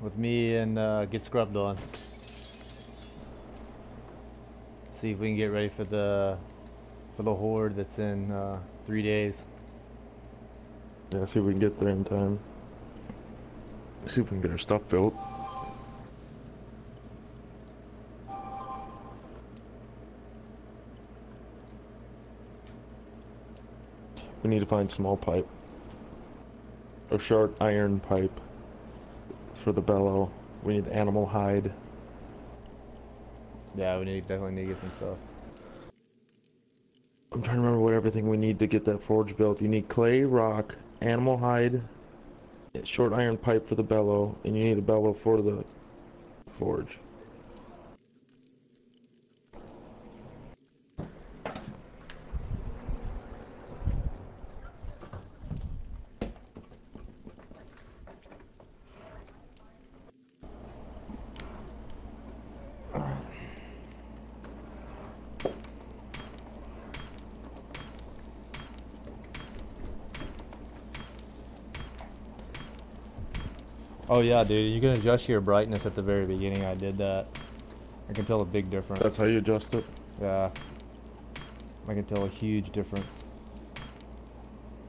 with me and uh, get scrubbed on. See if we can get ready for the for the horde that's in uh, three days. Yeah, see if we can get there in time. See if we can get our stuff built. We need to find small pipe. Or short iron pipe for the bellow. We need animal hide. Yeah, we need definitely need to get some stuff. I'm trying to remember what everything we need to get that forge built. You need clay, rock, animal hide, short iron pipe for the bellow, and you need a bellow for the forge. Oh yeah, dude, you can adjust your brightness at the very beginning. I did that. I can tell a big difference. That's how you adjust it? Yeah. I can tell a huge difference.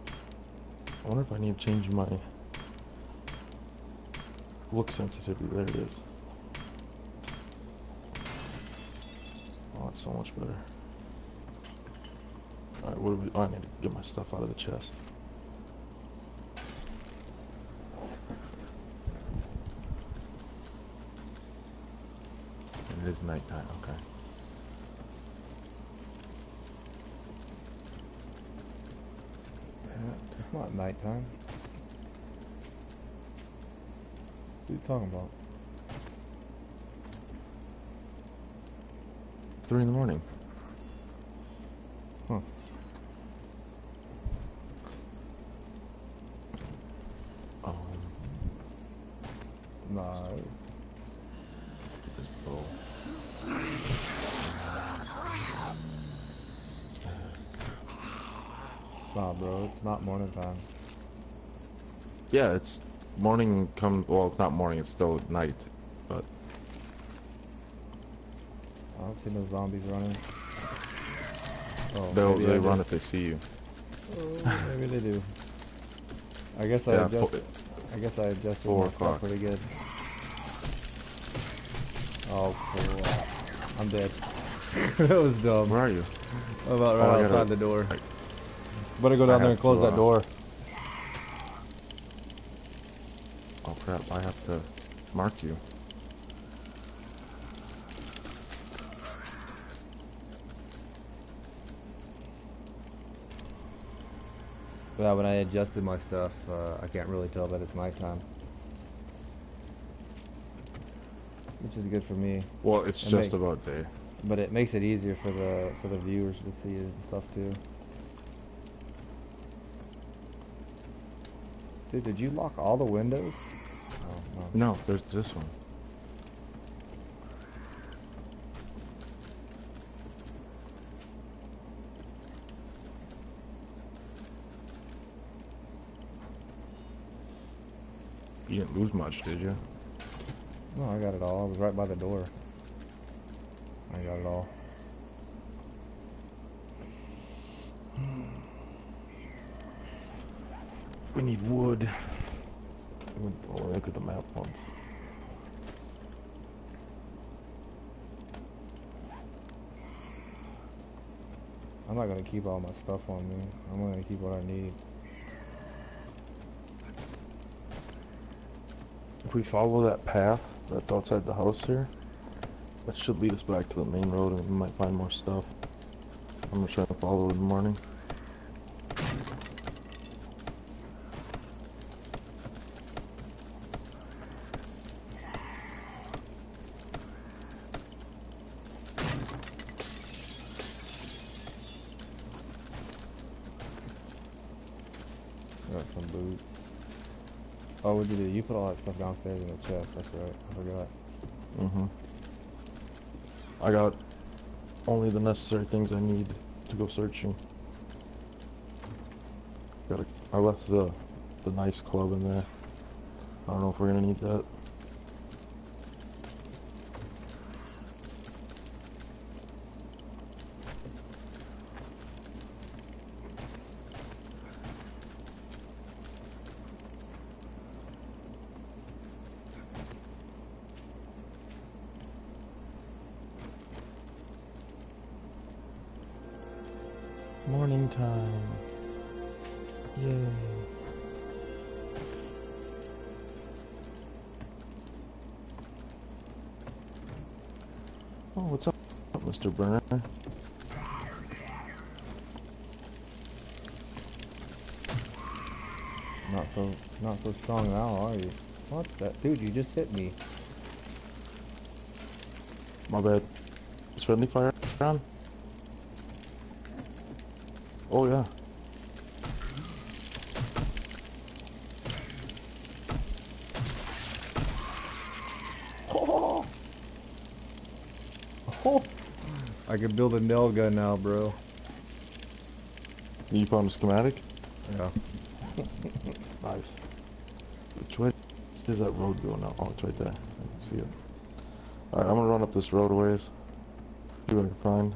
I wonder if I need to change my look sensitivity. There it is. Oh, that's so much better. Alright, what do we... Oh, I need to get my stuff out of the chest. It is nighttime, okay. It's not nighttime. What are you talking about? Three in the morning. Huh. Um, Nah, it's- this bow. nah, bro, it's not morning time. Yeah, it's morning come, well, it's not morning, it's still night, but I don't see no zombies running. Oh, they'll, they run do. if they see you. Oh, maybe they do. I guess I Yeah, adjusted. I guess I adjusted four my pretty good. Oh, crap. I'm dead. that was dumb. Where are you? I'm about Oh, right I outside gotta- the door. I- Better go down there and close to, that uh, door. Oh crap, I have to mark you. Yeah, when I adjusted my stuff, uh, I can't really tell that it's nighttime. Which is good for me, Well, it's And just they- about day. but it makes it easier for the for the viewers to see it and stuff too. Dude, did you lock all the windows? No, there's this one. You didn't lose much, did you? No, I got it all. I was right by the door. I got it all. We need wood. Look at the map once. I'm not gonna keep all my stuff on me. I'm gonna keep what I need. If we follow that path that's outside the house here, that should lead us back to the main road and we might find more stuff. I'm gonna try to follow in the morning. Got some boots. Oh, what'd you do? You put all that stuff downstairs in the chest. That's right. I forgot. Mm-hmm. I got only the necessary things I need to go searching. Got I left the the nice club in there. I don't know if we're gonna need that. Morning time. Yay. Oh, what's up, Mr. Burner? Not so, not so strong now, are you? What the? Dude, you just hit me. My bad. Is friendly fire around? Oh yeah. Oh! Oh! I can build a nail gun now, bro. You found a schematic? Yeah. Nice. Which way is that road going now? Oh, it's right there. I can see it. Alright, I'm gonna run up this roadways. See what I can find.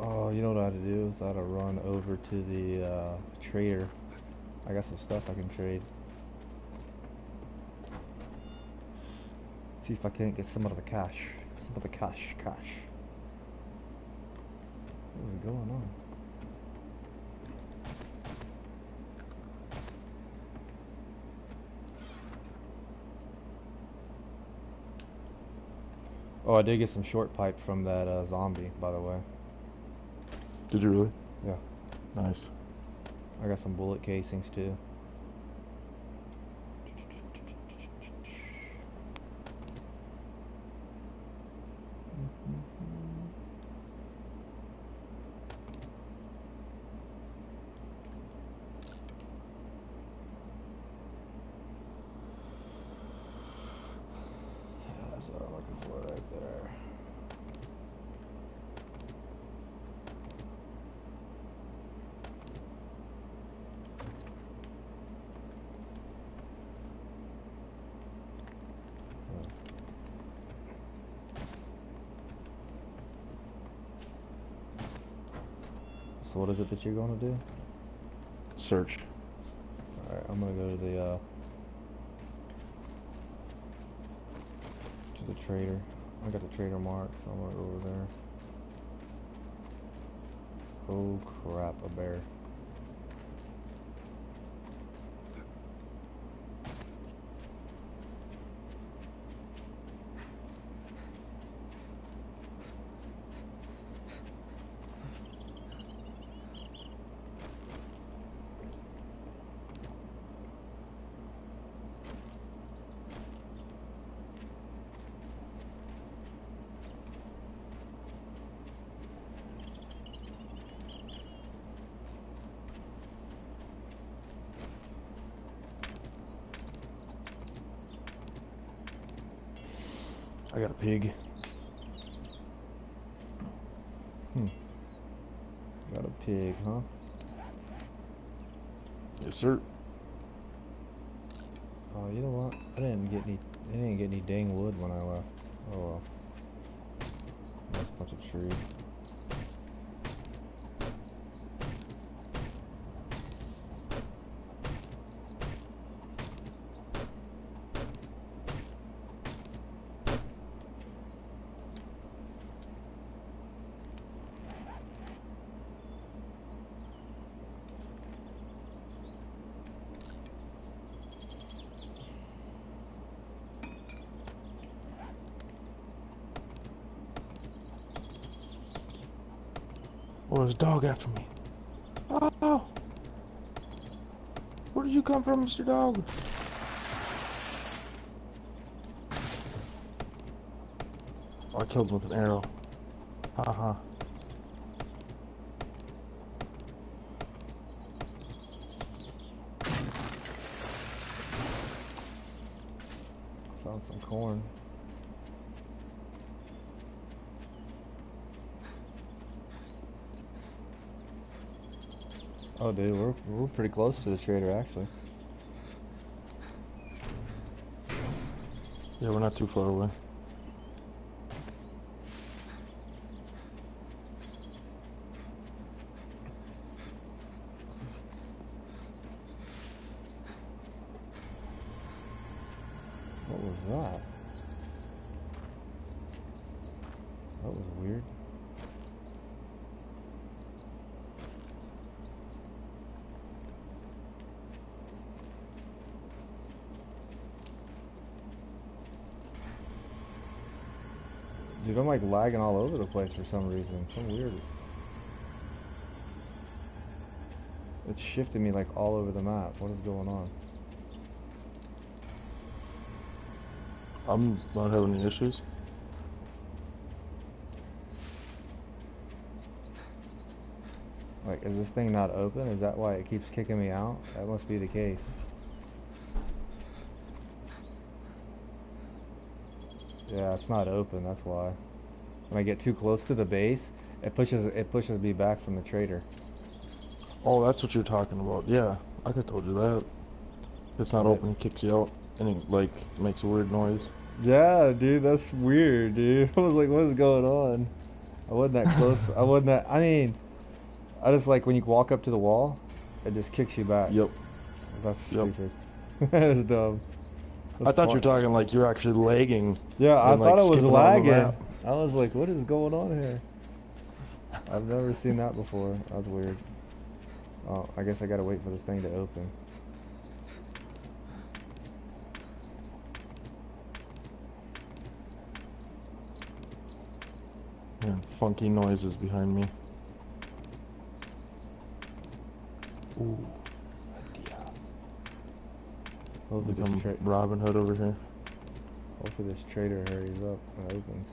Oh, you know what I had to do? Is I had to run over to the uh, trader. I got some stuff I can trade. See if I can't get some of the cash. Some of the cash, cash. What is going on? Oh, I did get some short pipe from that uh, zombie, by the way. Did you really? Yeah. Nice. I got some bullet casings too. Yeah, That's what I'm looking for right there. So what is it that you're going to do? Search. Alright, I'm gonna go to the, uh... To the trader. I got the trader mark, so I'm gonna go over there. Oh crap, a bear. I got a pig. Hmm. Got a pig, huh? Yes, sir. Oh, you know what? I didn't get any. I didn't get any dang wood when I left. Oh well. That's a bunch of trees. Dog after me. Oh! Where did you come from, Mr. Dog? Oh, I killed him with an arrow. Haha. Found some corn. Oh, dude, we're we're pretty close to the trader actually. Yeah, we're not too far away. What was that? That was weird. Dude, I'm like lagging all over the place for some reason. Some weird. It's shifting me like all over the map. What is going on? I'm not having any issues. Like, is this thing not open? Is that why it keeps kicking me out? That must be the case. Yeah, it's not open, that's why. When I get too close to the base, it pushes it pushes me back from the trader. Oh, that's what you're talking about. Yeah, I could told you that. If it's not open, it kicks you out, and it like makes a weird noise. Yeah, dude, that's weird, dude. I was like, what is going on? I wasn't that close. I wasn't that. I mean, I just like when you walk up to the wall, it just kicks you back. Yep. That's Yep. stupid. That's dumb. I thought you were talking like you're actually lagging. Yeah, I and, like, thought it was skipping around the lagging. I was like, what is going on here? I've never seen that before. That's weird. Oh, I guess I gotta wait for this thing to open. And funky noises behind me. Ooh. Hopefully this, Become tra- Robin Hood over here. hopefully this trader hurries up and opens.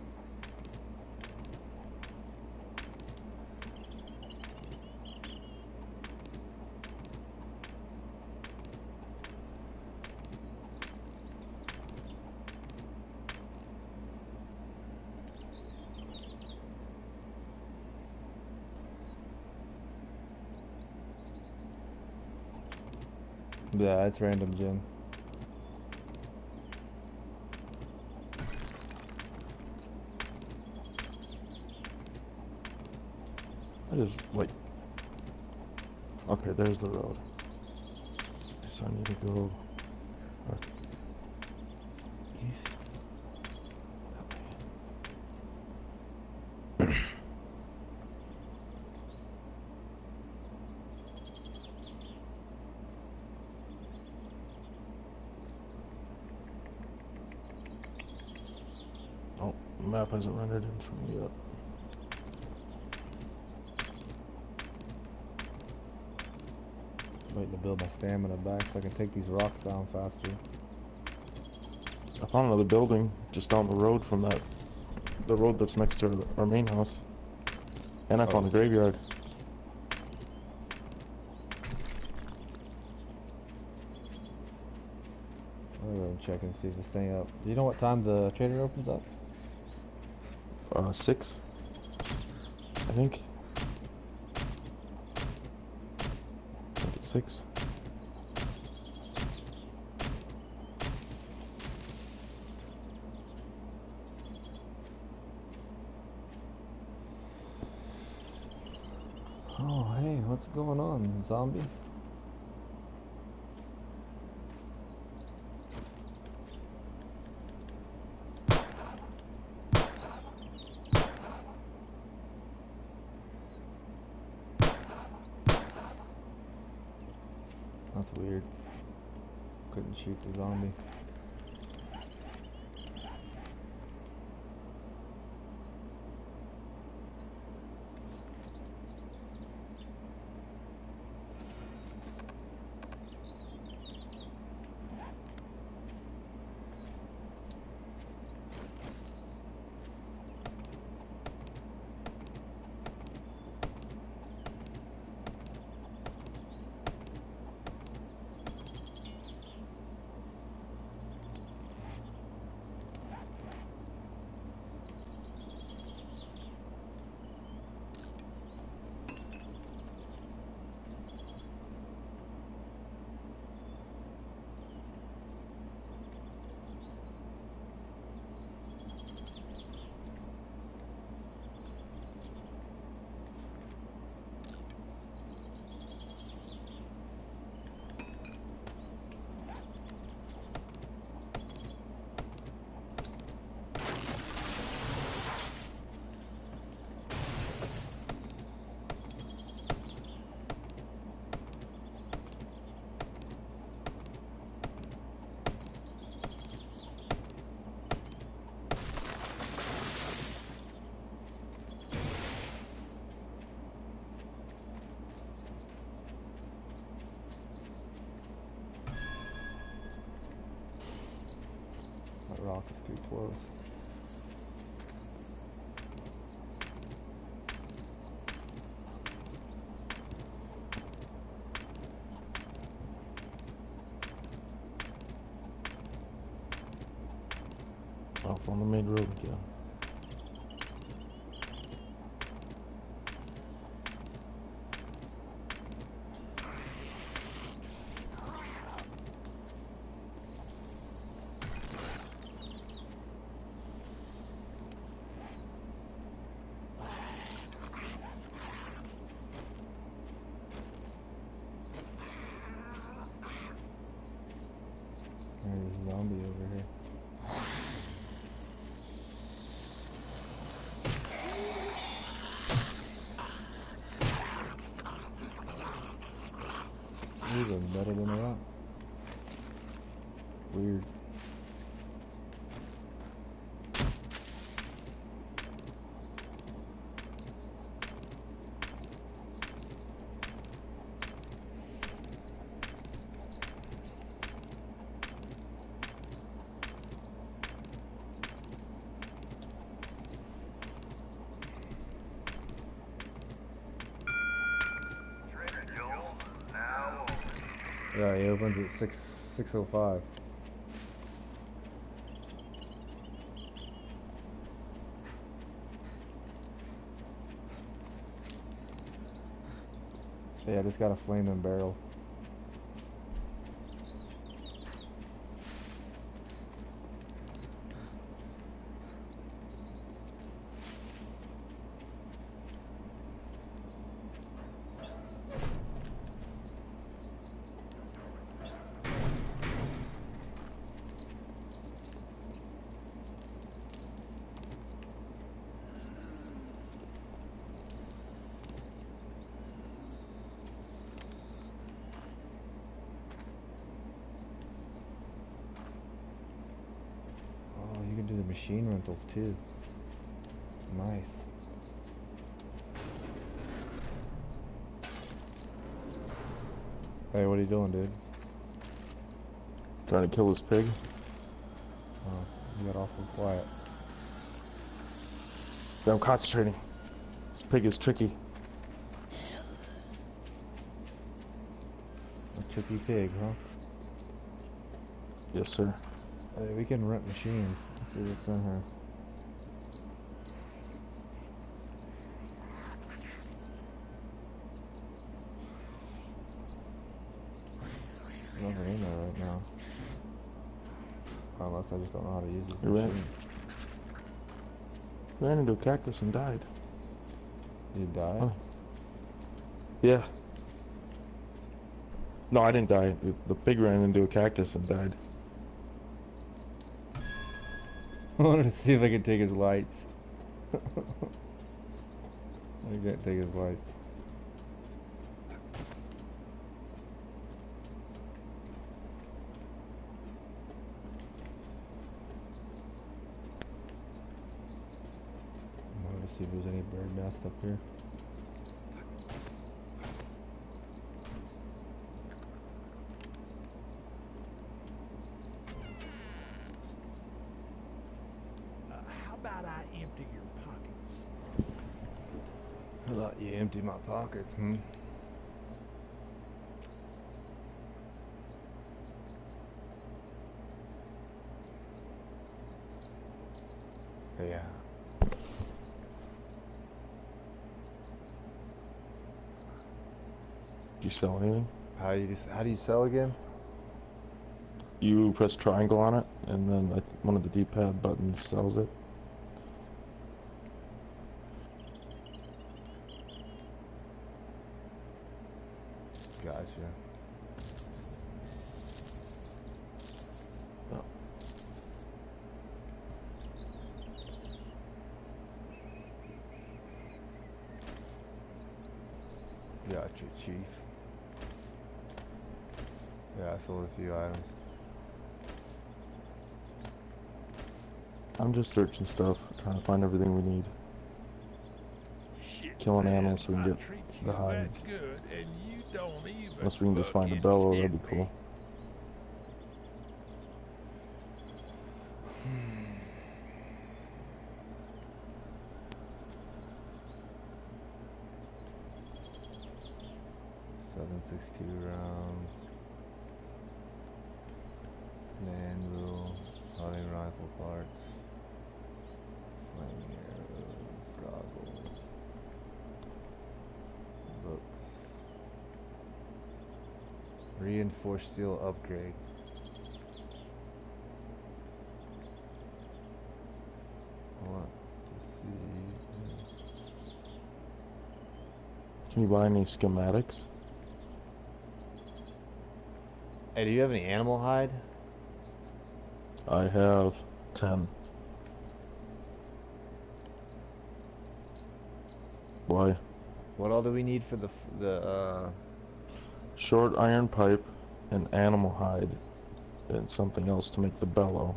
Yeah, it's random, Jim. I like. Okay, there's the road. So I need to go north. East. That way. Oh, map hasn't rendered in for me yet. Waiting to build my stamina back so I can take these rocks down faster. I found another building just down the road from that, the road that's next to our- main house. And I found Oh. a graveyard. Let me go and check and see if this thing up. Do you know what time the trader opens up? Uh, six, I think. I think it's six. Oh, hey, what's going on, zombie? Rock is too close. Off on the main road again. There's a zombie over here. These are better than a rock. Weird. Trader Joel's is now open. Yeah, he opens at six six oh five. Just got a flaming barrel. Oh, you can do the too. Nice. Hey, what are you doing, dude? Trying to kill this pig. Oh, you got awful quiet. Yeah, I'm concentrating. This pig is tricky. A tricky pig, huh? Yes, sir. Hey, we can rent machines. Let's see what's in here. Nothing in there right now. Unless I just don't know how to use this You're right. machine. Ran into a cactus and died. You die? Oh. Yeah. No, I didn't die. The, the pig ran into a cactus and died. I wanted to see if I could take his lights. I can't take his lights. I wanted to see if there's nest up here. Uh, how about I empty your pockets? I thought you emptied my pockets, hmm? Yeah. Do you sell anything? How you how do you sell again? You press triangle on it, and then I th one of the D-pad buttons sells it. Gotcha. Oh. Gotcha, Chief. Yeah, I sold a few items. I'm just searching stuff, trying to find everything we need. Shit, Killing man, animals so we can get the you that hides. good, and you don't even Unless we can just find a bellow, that'd tip be me. cool. 162 rounds. Anvil, hunting rifle parts, flaming arrows, goggles, books, reinforced steel upgrade. I want to see. Can you buy any schematics? Hey, do you have any animal hide? I have 10. Why? What all do we need for the the uh? Short iron pipe and animal hide and something else to make the bellow.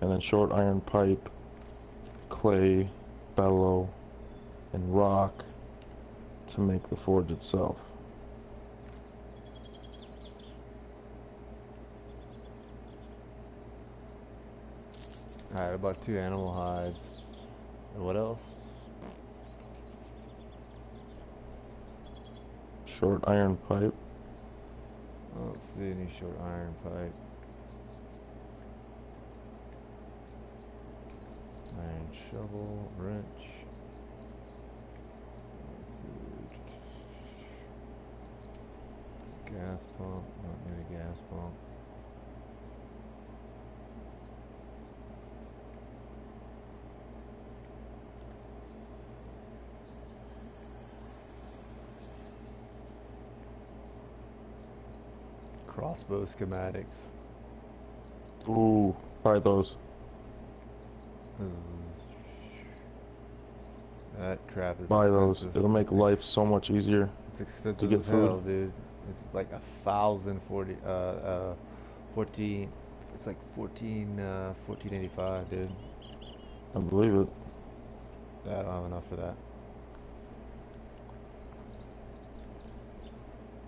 And then short iron pipe, clay, bellow, and rock to make the forge itself. Alright, about two animal hides. And what else? Short iron pipe, I don't see any short iron pipe. Iron shovel, wrench. Let's see. Gas pump, not need a gas pump. Crossbow schematics. ooh, buy those. That crap is Buy those. It'll make life so much easier. It's expensive to get as hell, food. dude. It's like a thousand forty, uh, uh, fourteen. It's like fourteen, uh, fourteen eighty five, dude. I believe it. I don't have enough for that.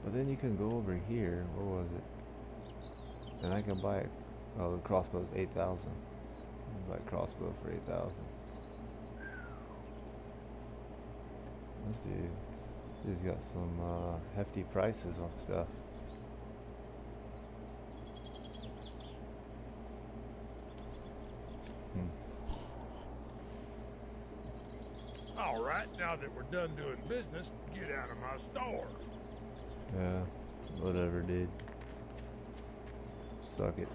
But then you can go over here. Where was it? And I can buy it. Oh, the crossbow's eight thousand. Buy a crossbow for eight thousand. This dude, this dude's got some uh, hefty prices on stuff. Hmm. All right, now that we're done doing business, get out of my store. Yeah, whatever, dude. Suck it.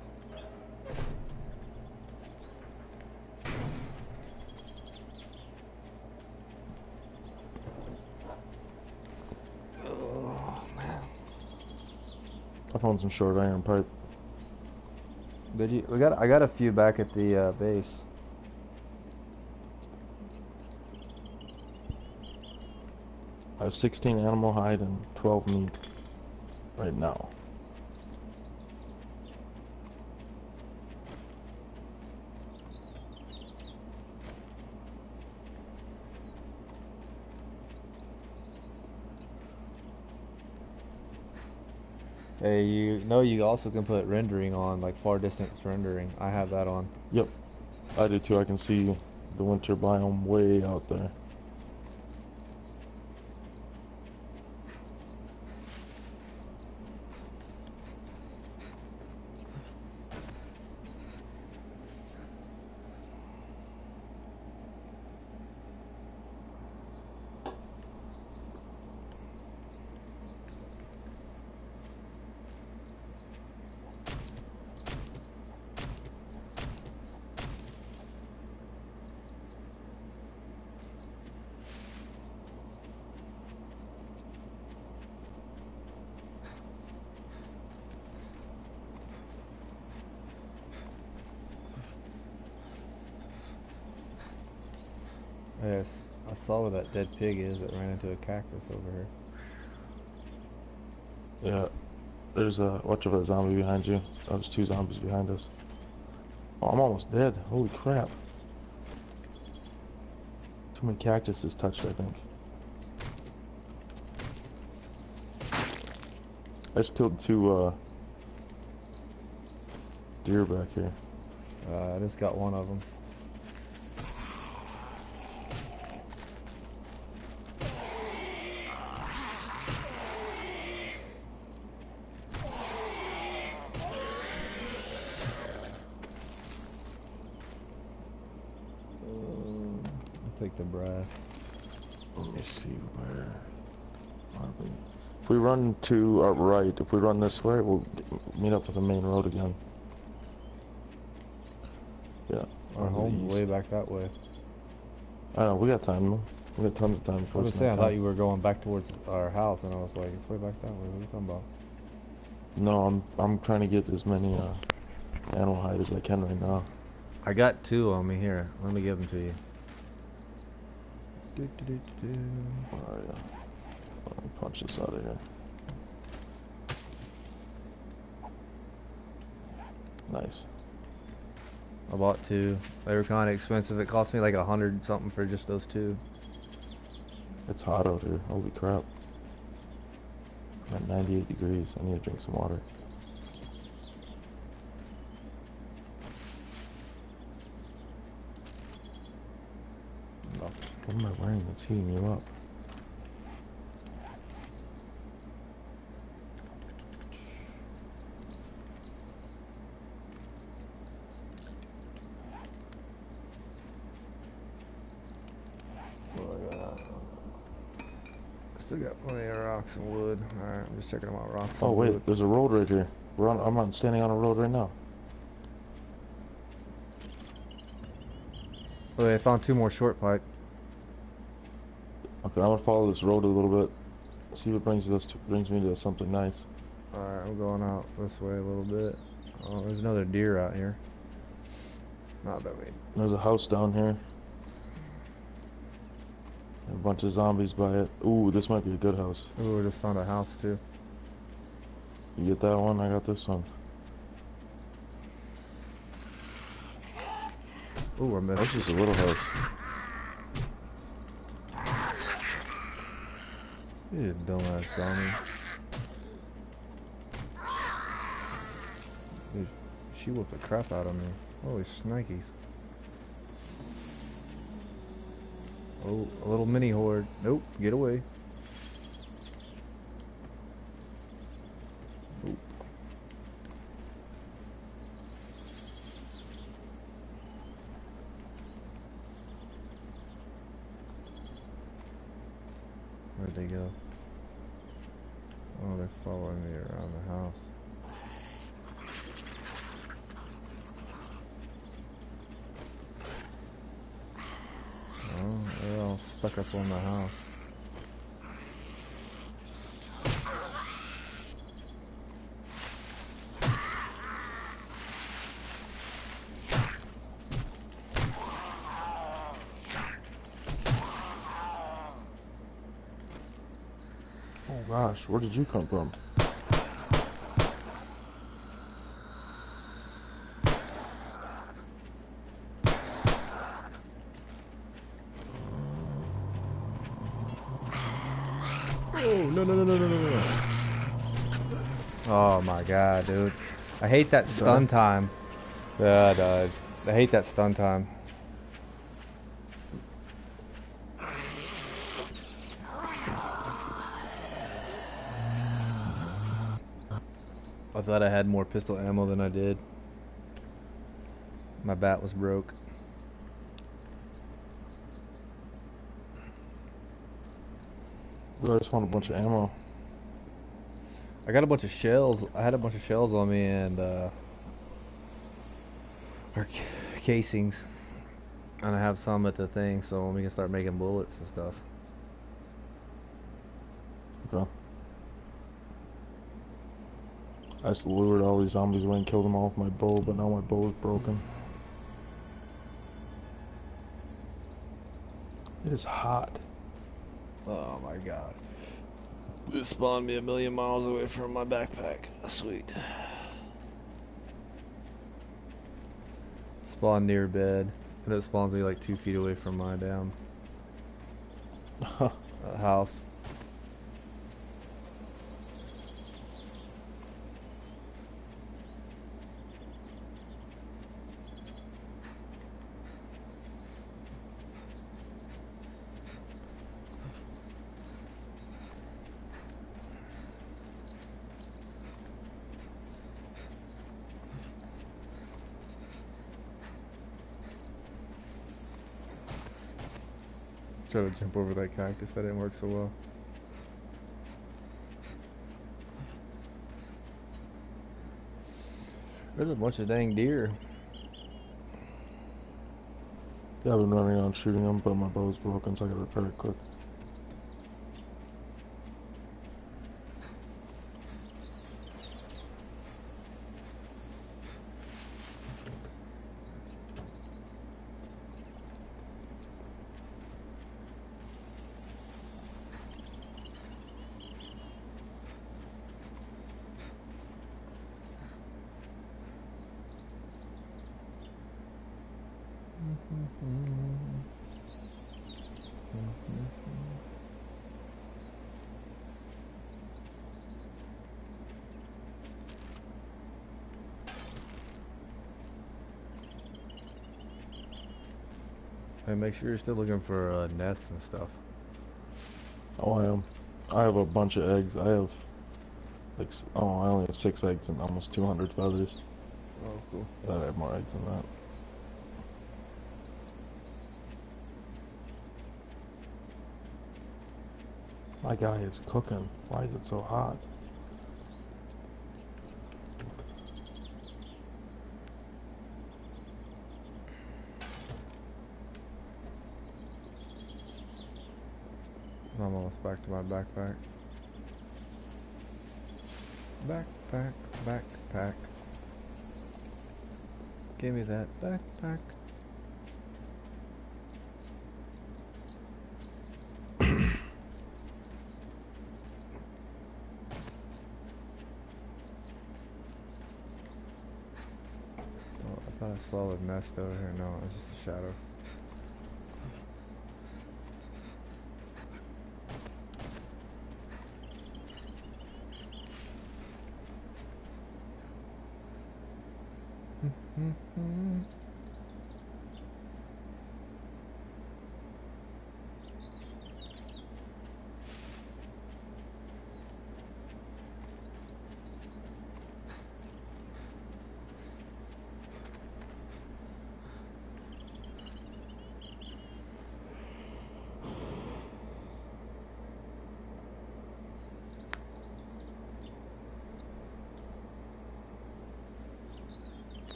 Found some short iron pipe. Did you? We got. I got a few back at the uh, base. I have 16 animal hide and 12 meat right now. Hey, you know you also can put rendering on, like far distance rendering. I have that on. Yep, I do too. I can see the winter biome way out there. Yes, I saw where that dead pig is that ran into a cactus over here. Yeah, there's a watch of a zombie behind you. Oh, there's two zombies behind us. Oh, I'm almost dead. Holy crap! Too many cactuses touched, I think. I just killed two uh, deer back here. Uh, I just got one of them. take the brass. Let me see where. are we? If we run to our right, if we run this way, we'll meet up with the main road again. Yeah. Our home's way back that way. I know, we got time. We got tons of time. I was saying, I thought you were going back towards our house, and I was like, it's way back that way. What are you talking about? No, I'm I'm trying to get as many uh, animal hide as I can right now. I got two on me here. Let me give them to you. Do, do, do, do, do. Where are ya? Let me punch this out of here. Nice. I bought two. They were kind of expensive. It cost me like a hundred something for just those two. It's hot out here. Holy crap. I'm at 98 degrees. I need to drink some water. What am I wearing that's heating you up? What I got? Still got plenty of rocks and wood. Alright, I'm just checking them out. Rocks. Oh wait, wood. there's a road right here. We're on. I'm on standing on a road right now. Oh, I found two more short pipe. Okay, I'm gonna follow this road a little bit. See what brings us to, brings me to something nice. Alright, I'm going out this way a little bit. Oh, there's another deer out here. Not that way. There's a house down here. A bunch of zombies by it. Ooh, this might be a good house. Ooh, we just found a house too. You get that one? I got this one. Ooh, I missed. That's just a little house. You dumbass zombie. Dude, she whooped the crap out of me. Holy snikes. Oh, a little mini horde. Nope, get away. Oop. Where'd they go? Oh, they're following me around the house. Oh, they're all stuck up on the house. Oh gosh, where did you come from? Oh, no, no, no, no, no, no, no. Oh my god, dude. I hate that stun time. Yeah, I died. I hate that stun time. I thought I had more pistol ammo than I did. My bat was broke. I just want a bunch of ammo. I got a bunch of shells. I had a bunch of shells on me and uh, or casings, and I have some at the thing, so we can start making bullets and stuff. Okay. I just lured all these zombies away and killed them all with my bow, but now my bow is broken. It is hot. Oh my god! This spawned me a million miles away from my backpack. Sweet. Spawn near bed, and it spawns me like two feet away from my damn uh, house. Try to jump over that cactus. That didn't work so well. There's a bunch of dang deer. Yeah, I've been running around shooting them, but my bow's broken, so I gotta repair it quick. Make sure you're still looking for uh, nests and stuff. Oh, I am. I have a bunch of eggs. I have, like, oh, I only have six eggs and almost 200 feathers. Oh, cool. I have more eggs than that. My guy is cooking. Why is it so hot? I'm almost back to my backpack. Backpack, backpack. Give me that backpack. Oh, I thought I saw a nest over here. No, it's just a shadow.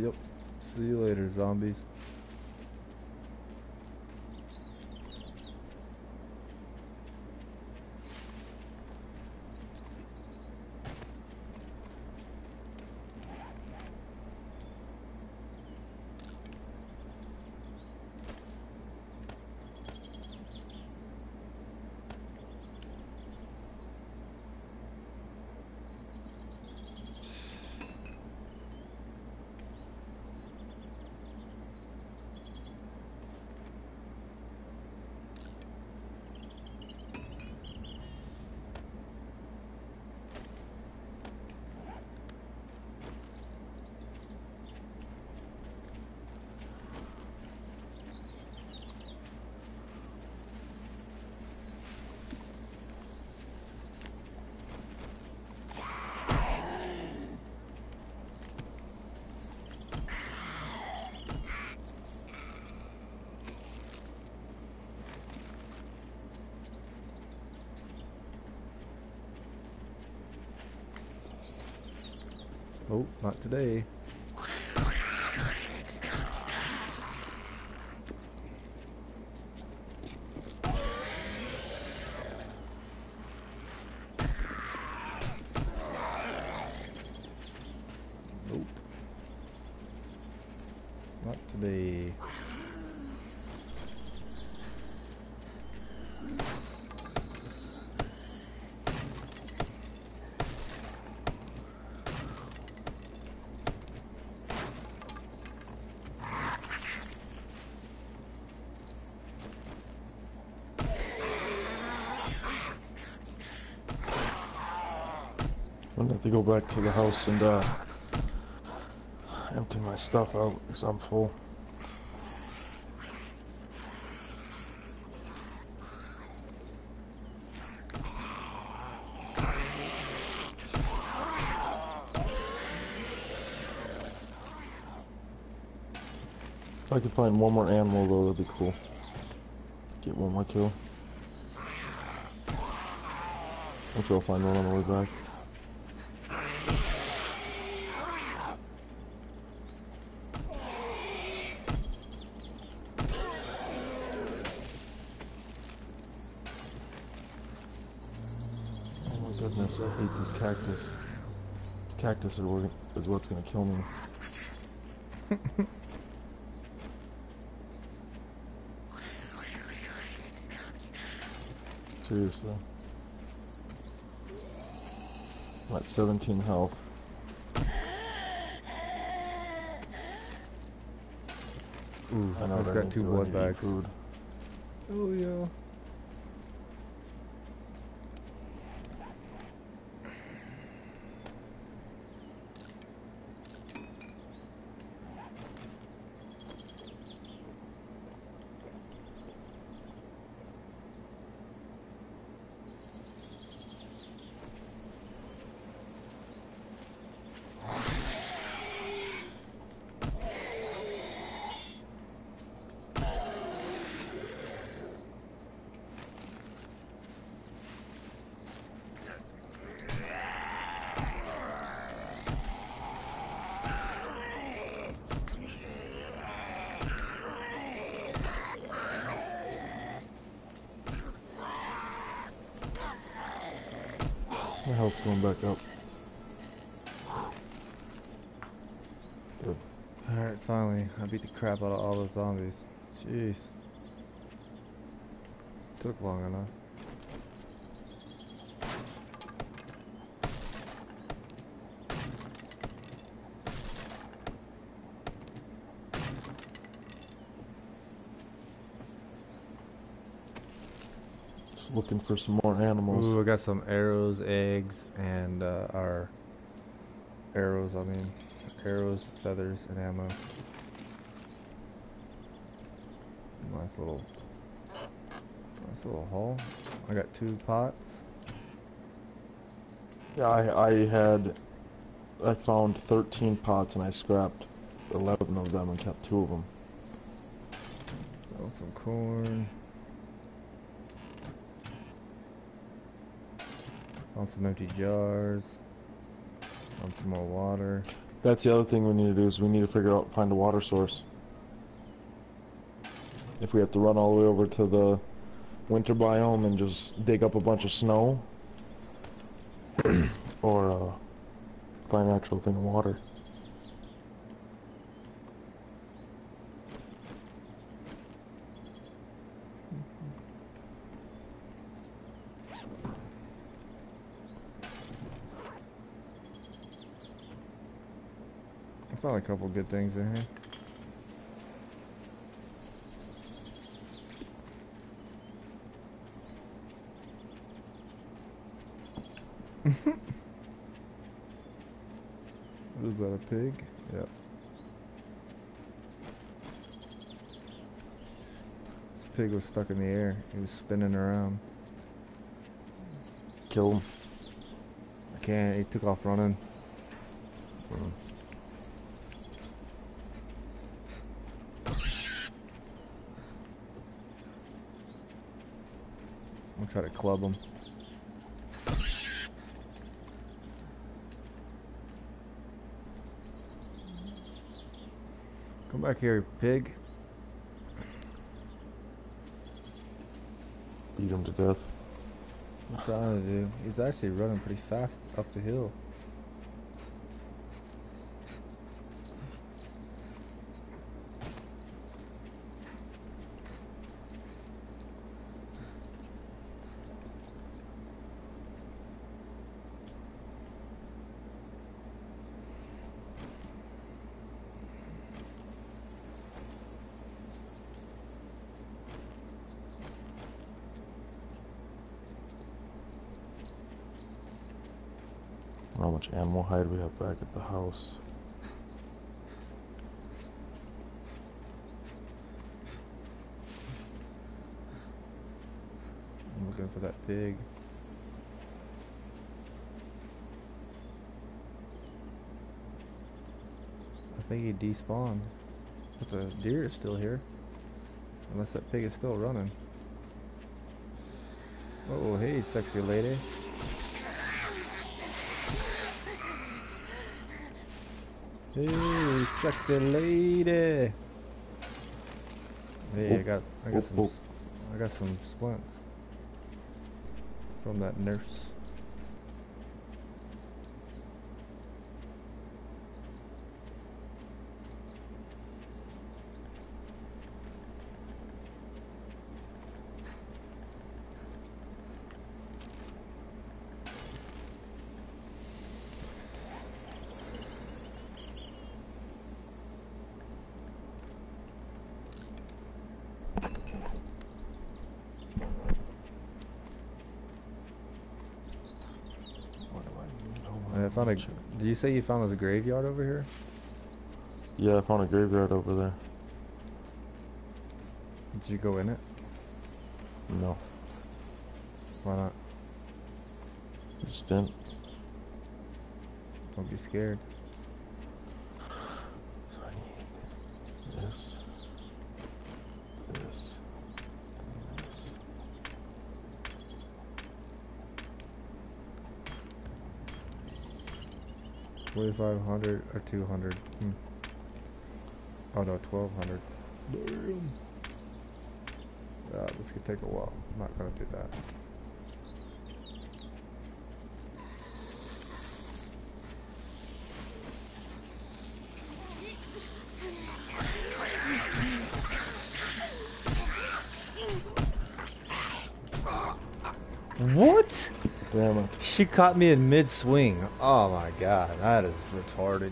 Yep. See you later, zombies. Oh, not today. Nope. Not today. have to go back to the house and uh, empty my stuff out because I'm full. If I could find one more animal though, that'd be cool. Get one more kill. I'm sure I'll find one on the way back. Is what's gonna kill me. Seriously. I'm at 17 health. Ooh, I know I've got two blood eat bags. Food. Oh yeah. My health's going back up. Good. Alright, finally. I beat the crap out of zombies. Jeez. Took long enough. Just looking for some more animals. Ooh, I got some arrows, eggs, and uh, our arrows, I mean, arrows, feathers, and ammo. Nice little, nice little haul. I got two pots. Yeah, I, I had, I found 13 pots and I scrapped 11 of them and kept two of them. Got some corn. Found some empty jars. Found some more water. That's the other thing we need to do is we need to figure out, find a water source. If we have to run all the way over to the winter biome and just dig up a bunch of snow, or uh, find an actual thing of water. I found a couple good things in here. Pig? Yep. This pig was stuck in the air. He was spinning around. Kill them. I can't. He took off running. Hmm. I'm gonna try to club him. Come back here, pig. Beat him to death. I'm trying to do. He's actually running pretty fast up the hill. How much animal hide we have back at the house? I'm looking for that pig. I think he despawned. But the deer is still here. Unless that pig is still running. Oh, hey, sexy lady. Hey, sexy lady. Hey, I got, I got some, I got some splints from that nurse. What do I need? Hold I on, found a. check. Did you say you found this graveyard over here? Yeah, I found a graveyard over there. Did you go in it? No, Why not? just didn't. Don't be scared. Five hundred or 200. Hmm. Oh no, 1200. Damn. Uh, this could take a while. I'm not gonna do that. She caught me in mid swing. Oh my god, that is retarded.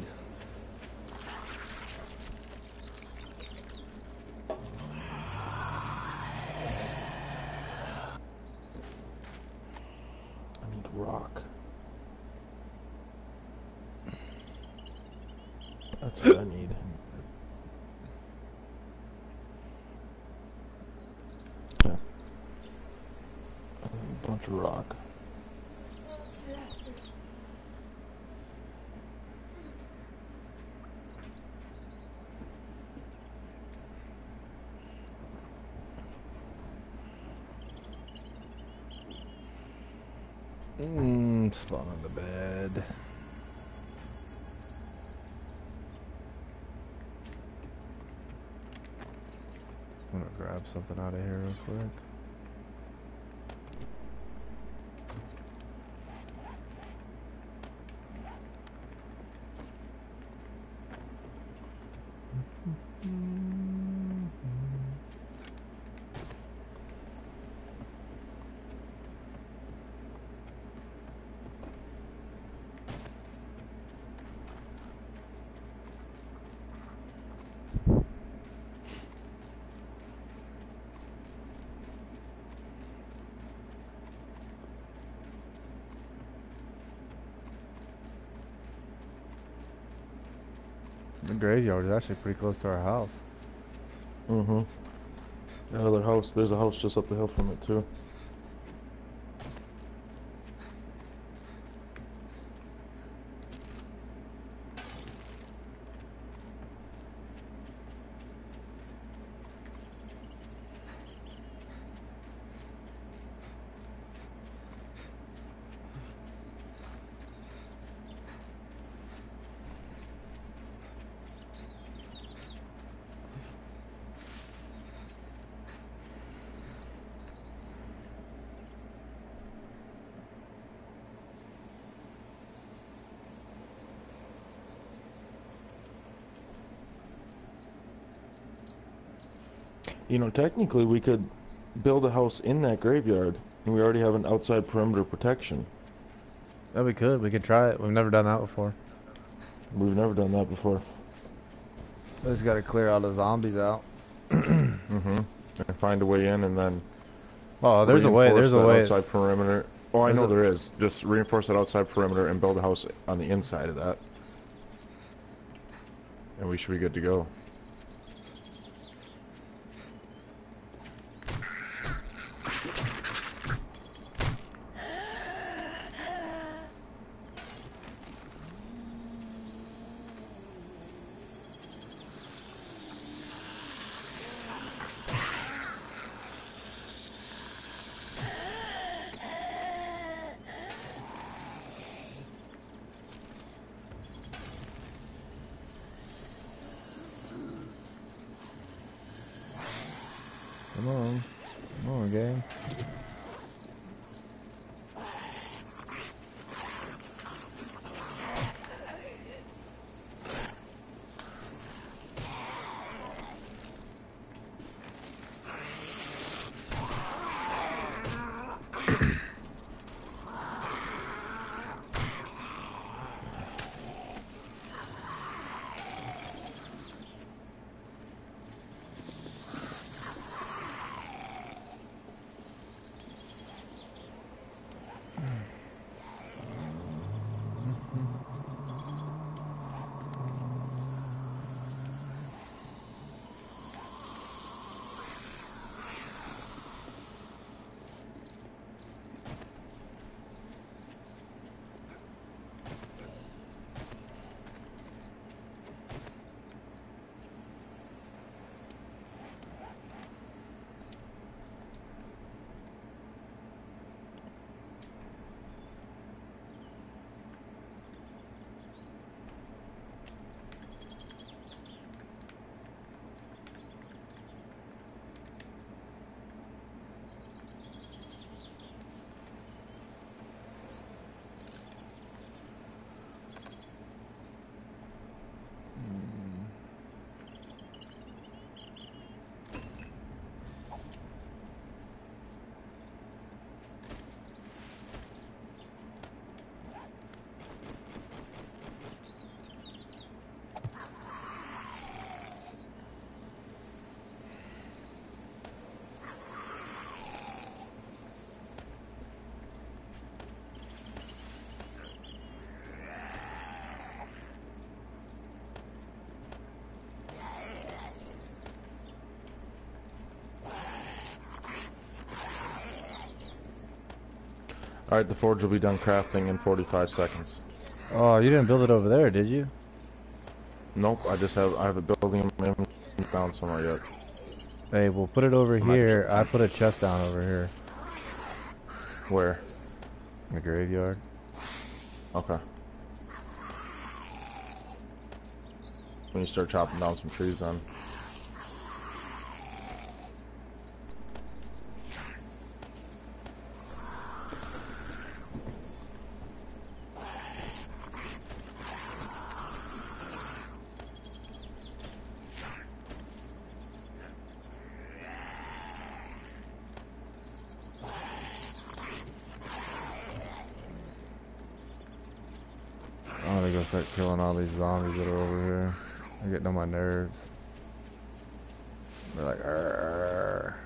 I need rock. That's what I need. Okay. I need a bunch of rock. Mmm, spawn on the bed. I'm gonna grab something out of here real quick. The graveyard is actually pretty close to our house. Mm-hmm. That other house, there's a house just up the hill from it too. You know, technically we could build a house in that graveyard, and we already have an outside perimeter protection. Yeah, we could. We could try it. We've never done that before. We've never done that before. We just gotta clear all the zombies out. Mm-hmm. And find a way in, and then Oh, there's a way. There's a that way. outside perimeter. Oh, I There's know a- there is. Just reinforce that outside perimeter and build a house on the inside of that, and we should be good to go. Alright, the forge will be done crafting in 45 seconds. Oh, you didn't build it over there, did you? Nope, I just have I have a building in my found somewhere yet. Hey, we'll put it over Might here. I put a chest down over here. Where? In the graveyard. Okay. When you start chopping down some trees then. I'm gonna go start killing all these zombies that are over here. They're getting on my nerves. They're like, "Arr."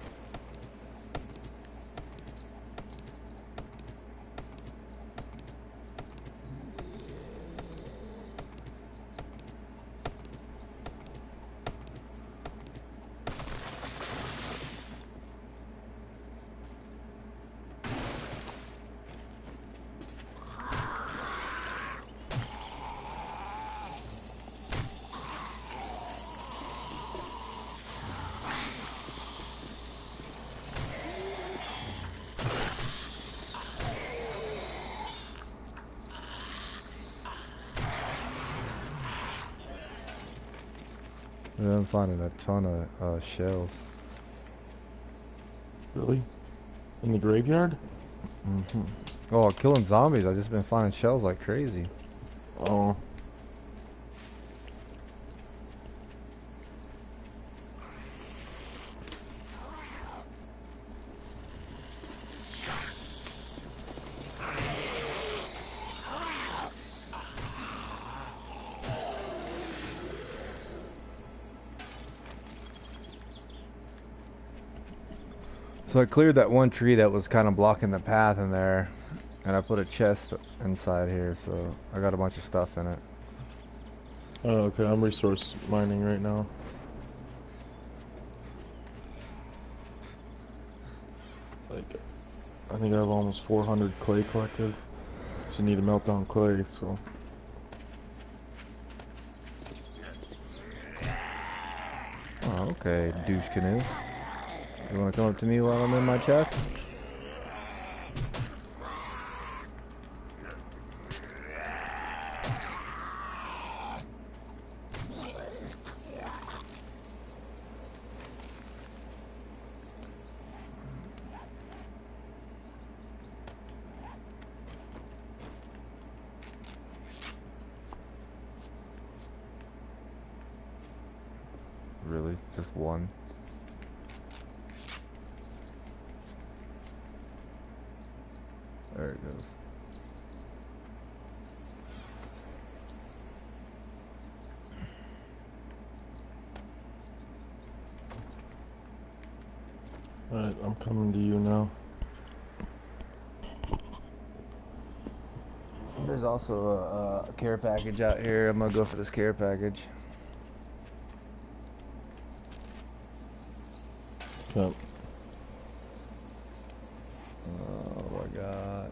And I'm finding a ton of uh, shells. Really? In the graveyard? hmm Oh, killing zombies. I've just been finding shells like crazy. Oh. So I cleared that one tree that was kind of blocking the path in there, and I put a chest inside here, so I got a bunch of stuff in it. Oh, okay, I'm resource mining right now. Like, I think I have almost 400 clay collected. Just need to melt down clay, so. Oh, okay, douche canoe. You wanna come up to me while I'm in my chest? Just one. There it goes. Alright, I'm coming to you now. There's also a, a care package out here. I'm gonna go for this care package. Yep. Uh, what do I got?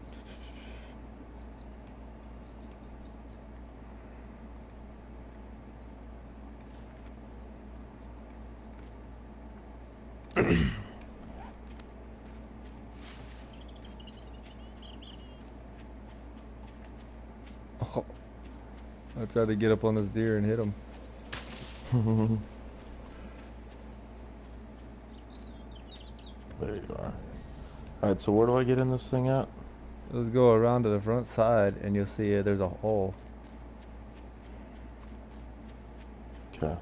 oh, Tried to get up on this deer and hit him. there you are. Alright, so where do I get in this thing at? Let's go around to the front side and you'll see uh, there's a hole. Okay.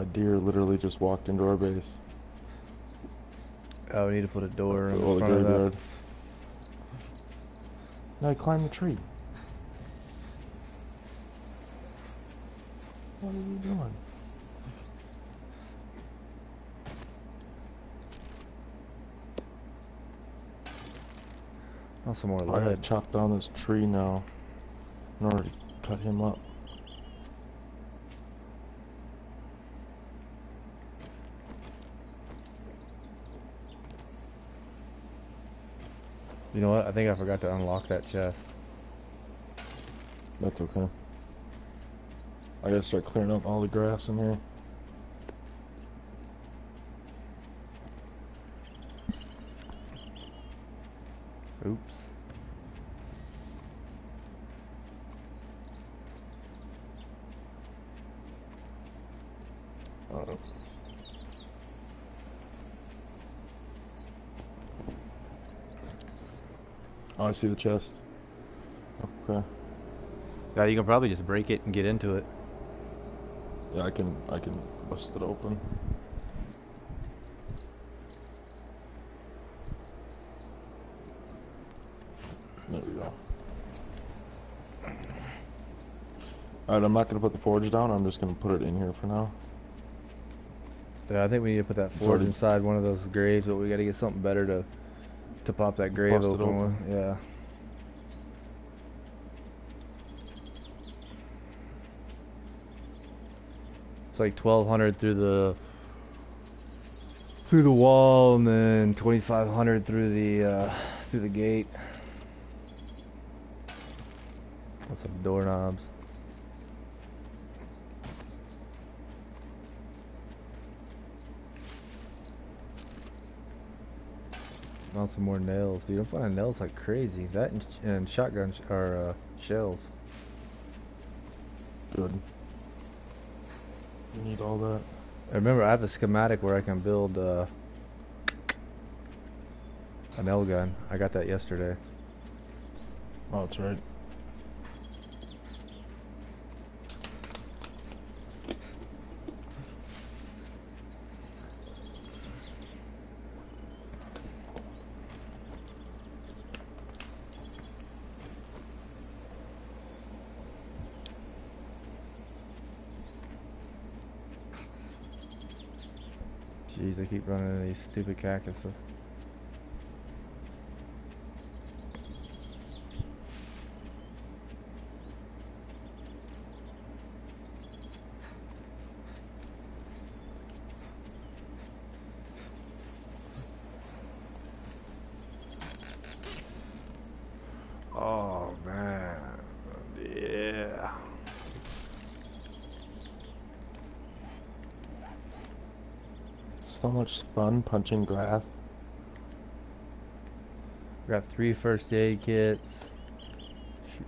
A deer literally just walked into our base. Oh, we need to put a door in Well, the front of that. No, he climbed the tree. What are you doing? Oh, some more I gotta chop down this tree now in order to cut him up. You know what? I think I forgot to unlock that chest. That's okay. I gotta start clearing up all the grass in here. Oops. Uh, Oh, I see the chest. Okay. Yeah, you can probably just break it and get into it. Yeah, I can I can bust it open. There we go. Alright, I'm not gonna put the forge down, I'm just gonna put it in here for now. Yeah, I think we need to put that forge already- inside one of those graves, but we got to get something better to to pop that grave Bust open. Yeah. It's like twelve hundred through the through the wall, and then twenty five hundred through the uh, through the gate. With some doorknobs. More nails, dude. I'm finding nails like crazy. That and, and shotgun sh- or uh, shells. Good. You need all that. I remember I have a schematic where I can build uh, a nail gun. I got that yesterday. Oh, that's right. Jeez, I keep running into these stupid cactuses. much fun punching grass. Got three first aid kits. Shoot.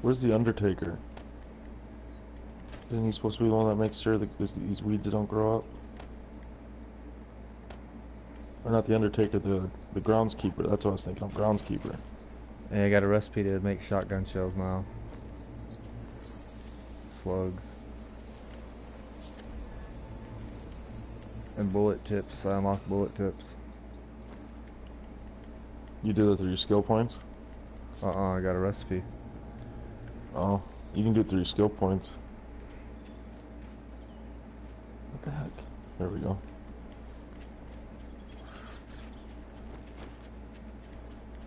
Where's the Undertaker? Isn't he supposed to be the one that makes sure that these weeds don't grow up? Or not the Undertaker, the the groundskeeper. That's what I was thinking of. Groundskeeper. Hey, I got a recipe to make shotgun shells now. Slugs. And bullet tips. I unlocked bullet tips. You do that through your skill points? Uh-uh, I got a recipe. Oh, you can do it through your skill points. What the heck? There we go.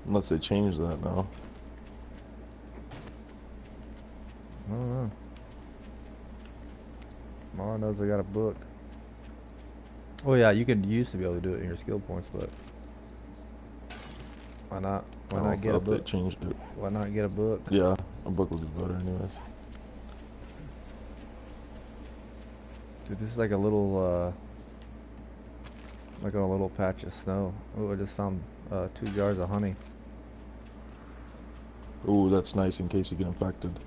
Unless they change that now. I don't know. All I know is I got a book. Oh yeah, you could used to be able to do it in your skill points, but why not? Why I don't get a they book? changed it. Why not get a book? Yeah, a book would be better anyways. Dude, this is like a little, uh, like a little patch of snow. Oh, I just found uh, two jars of honey. Ooh, that's nice in case you get infected.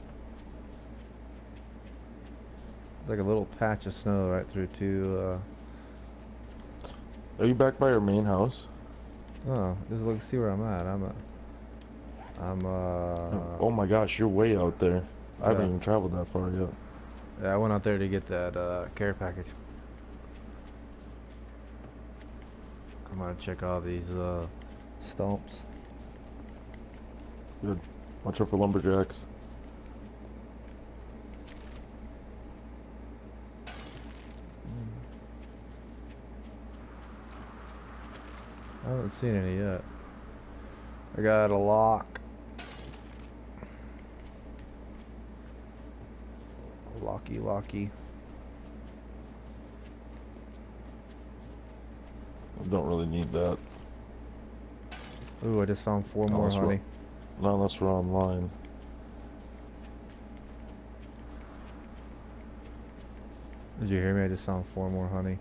It's like a little patch of snow right through two. Uh, Are you back by your main house? oh, just look, see where I'm at. I'm a, I'm uh. oh my gosh, you're way out there. I haven't even traveled that far yet. Yeah, I went out there to get that uh, care package. I'm gonna check all these uh, stumps. Good. Watch out for lumberjacks. I haven't seen any yet. I got a lock. Locky, locky. I Don't really need that. Ooh, I just found four oh, more Unless we're- honey. Not unless we're online. Did you hear me? I just found four more honey.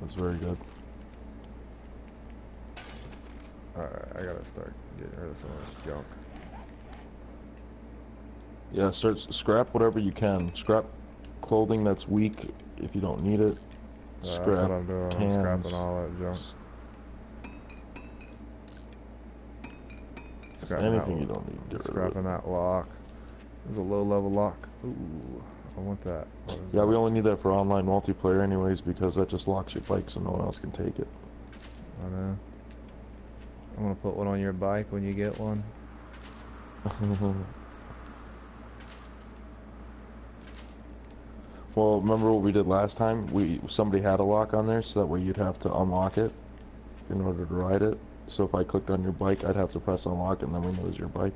That's very good. Alright, I gotta start getting rid of some of this junk. Yeah, start scrap whatever you can. Scrap clothing that's weak if you don't need it. Uh, Scrap that's what I'm doing. I'm scrapping all that junk. Scrapping anything that, you don't need, get Scrapping that lock. There's a low level lock. Ooh, I want that. Yeah, we only need that for online multiplayer anyways because that just locks your bike so no one else can take it. I know. I'm gonna put one on your bike when you get one. well, remember what we did last time? We somebody had a lock on there so that way you'd have to unlock it in order to ride it. So if I clicked on your bike, I'd have to press unlock and then we know it's your bike.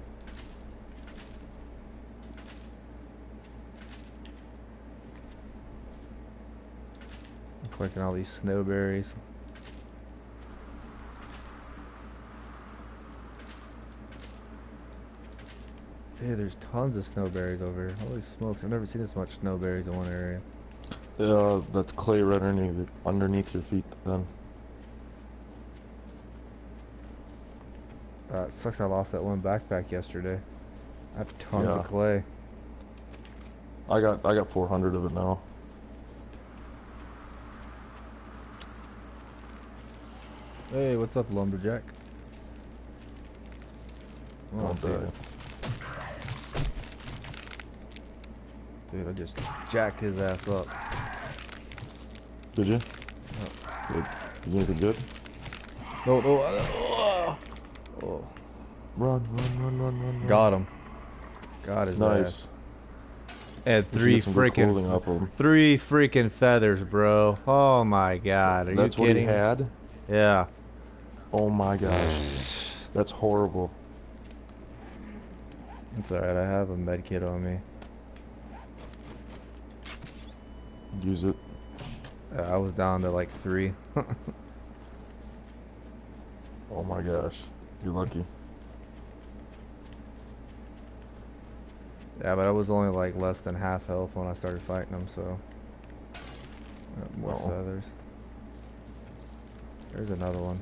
I'm collecting all these snowberries. Dude, there's tons of snowberries over here. Holy smokes, I've never seen this much snowberries in one area. Yeah, that's clay right underneath underneath your feet then. Uh, it sucks I lost that one backpack yesterday. I have tons Yeah. of clay. I got I got 400 of it now. Hey, what's up, lumberjack? Oh, die. Dude, I just jacked his ass up. Did you? Good. Did you anything good? No, no, oh. Run, run, run, run, run. Got him. Got his Nice. ass. And three get some good clothing freaking, three freaking feathers, bro. Oh my god, are That's you what kidding? he had. Yeah. Oh my gosh, that's horrible. It's alright, I have a med kit on me. Use it. Uh, I was down to like three. Oh my gosh, you're lucky. Yeah, but I was only like less than half health when I started fighting them, so. More uh feathers. There's another one.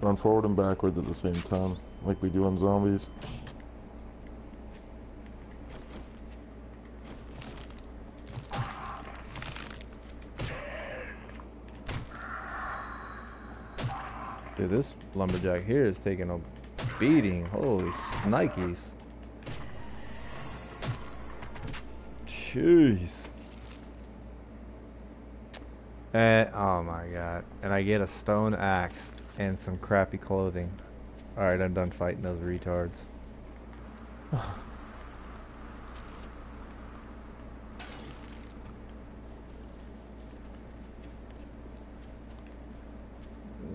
Run forward and backwards at the same time, like we do on zombies. Dude, this lumberjack here is taking a beating. Holy Nikes. Jeez. And, oh my god. And I get a stone axe and some crappy clothing. Alright, I'm done fighting those retards.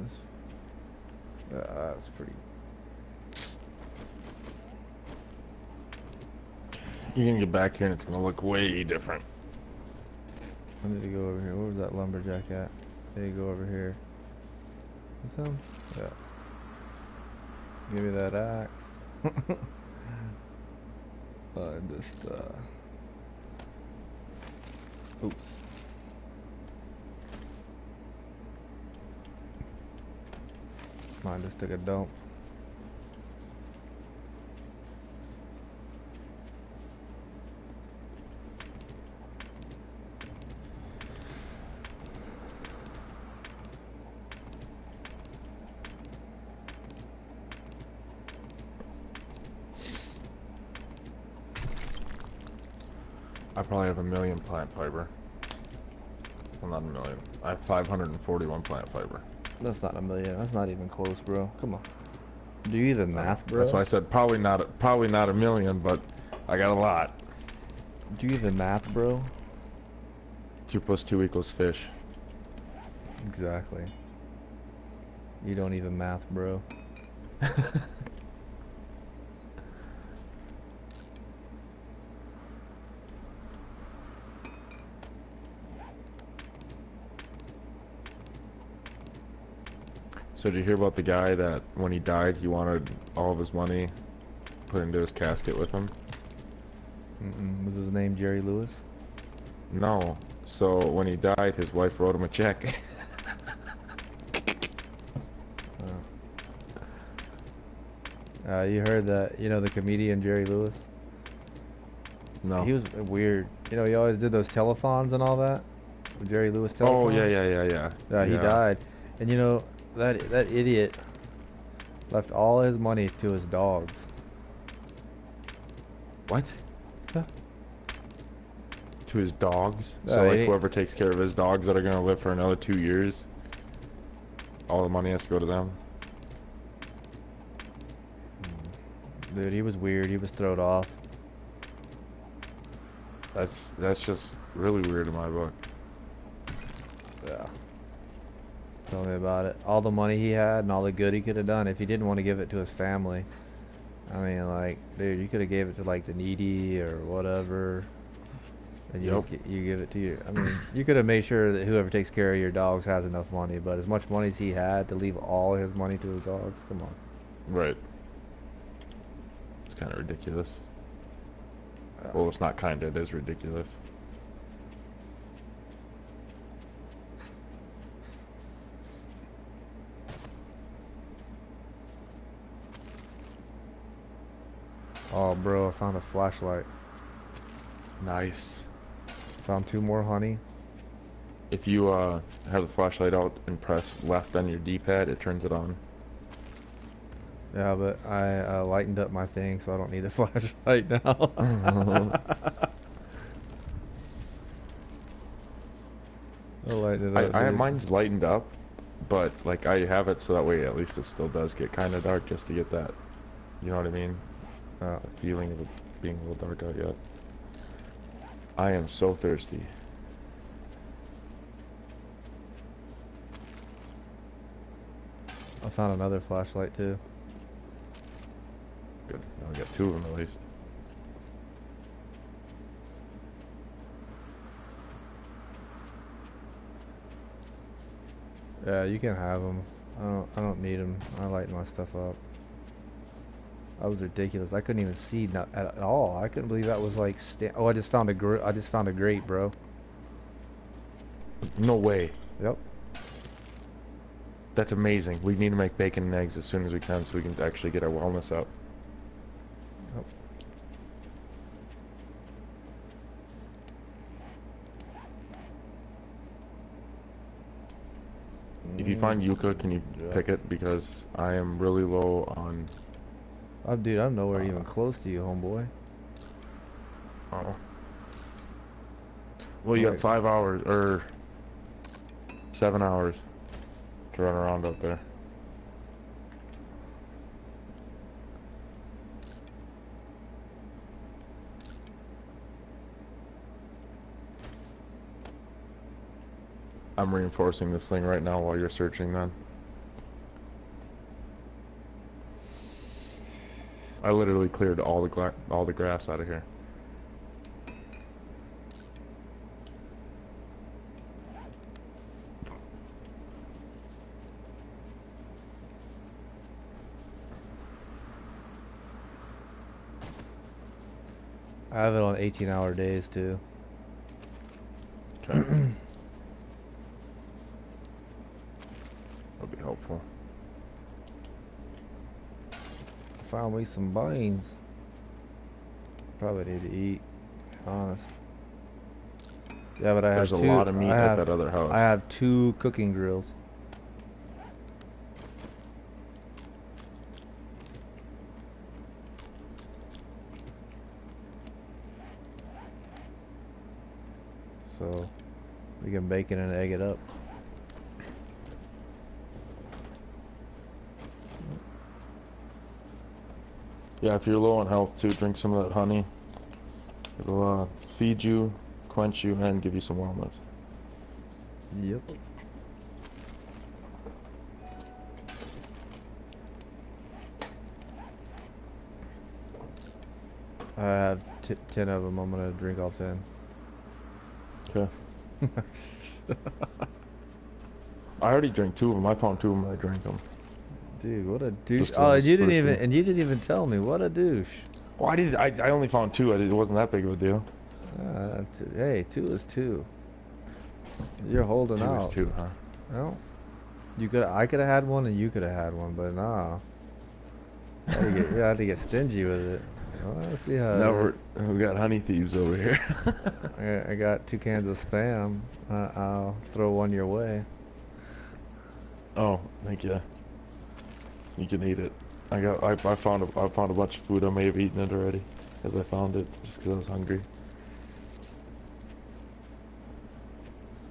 This- uh, that's pretty. You're gonna get back here and it's gonna look way different. I need to go over here. Where was that lumberjack at? I need to go over here. This him? Yeah. Give me that axe. I just, uh... Oops. Mine just took a dump. I probably have a million plant fiber. Well, not a million. I have 541 plant fiber. That's not a million. That's not even close, bro. Come on. Do you even math, bro? That's why I said probably not. A, probably not a million, but I got a lot. Do you even math, bro? Two plus two equals fish. Exactly. You don't even math, bro. So did you hear about the guy that when he died, he wanted all of his money put into his casket with him? Mm-mm. Was his name Jerry Lewis? No. So when he died, his wife wrote him a check. Uh, you heard that? You know the comedian Jerry Lewis? no. He was weird. You know, he always did those telethons and all that. Jerry Lewis telethon. oh yeah, yeah, yeah, yeah. Yeah, he died. And you know, that that idiot left all his money to his dogs. What? Yeah. To his dogs. Yeah, so like whoever takes care of his dogs that are gonna live for another two years, all the money has to go to them. Hmm. Dude, he was weird. He was thrown off. That's that's just really weird in my book. Yeah. Tell me about it. All the money he had and all the good he could have done if he didn't want to give it to his family. I mean, like, dude, you could have gave it to like the needy or whatever. And you Yep. you give it to your. I mean, you could have made sure that whoever takes care of your dogs has enough money. But as much money as he had to leave all his money to his dogs, come on. Right. It's kind of ridiculous. Uh, Well, it's not kind of. It is ridiculous. Oh, bro, I found a flashlight. Nice. Found two more honey. If you uh, have the flashlight out and press left on your D-pad, it turns it on. Yeah, but I uh, lightened up my thing, so I don't need the flashlight now. I lightened it up. I have dude. mine's lightened up, but like I have it so that way at least it still does get kind of dark just to get that, you know what I mean? That feeling of it being a little dark out yet. I am so thirsty. I found another flashlight too. Good. Now we got two of them at least. Yeah, you can have them. I don't. I don't need them. I lighten my stuff up. That was ridiculous. I couldn't even see not at all. I couldn't believe that was like. Sta- oh, I just found a gr- I just found a grate, bro. No way. Yep. That's amazing. We need to make bacon and eggs as soon as we can so we can actually get our wellness up. Yep. If you find yucca, can you Yeah. pick it? Because I am really low on. Oh, dude, I'm nowhere even close to you, homeboy. Oh. Well, you got five hours or seven hours to run around up there. I'm reinforcing this thing right now while you're searching then. I literally cleared all the all the grass out of here. I have it on 18 hour days too. Okay. That'll be helpful. Found me some beans. Probably need to eat. Honest. Yeah, but I There's a have two, lot of meat I at have, that other house. I have two cooking grills. So we can bacon and egg it up. Yeah, if you're low on health too, drink some of that honey. It'll uh, feed you, quench you, and give you some wellness. Yep. I have ten of them. I'm gonna drink all ten. Okay. I already drank two of them. I found two of them I drank them. Dude, what a douche! Oh, and you didn't even and you didn't even tell me. What a douche! Well, I did. I, I only found two. I did, it wasn't that big of a deal. Uh, hey, two is two. You're holding Two out. is two, huh? No, you could. I could have had one, and you could have had one, but nah. I had to get, I had to get stingy with it. Well, let's see how. now we're, we got honey thieves over here. I, I got two cans of spam. Uh, I'll throw one your way. oh, thank you. You can eat it. I got. I, I found. A, I found a bunch of food. I may have eaten it already, because I found it just because I was hungry.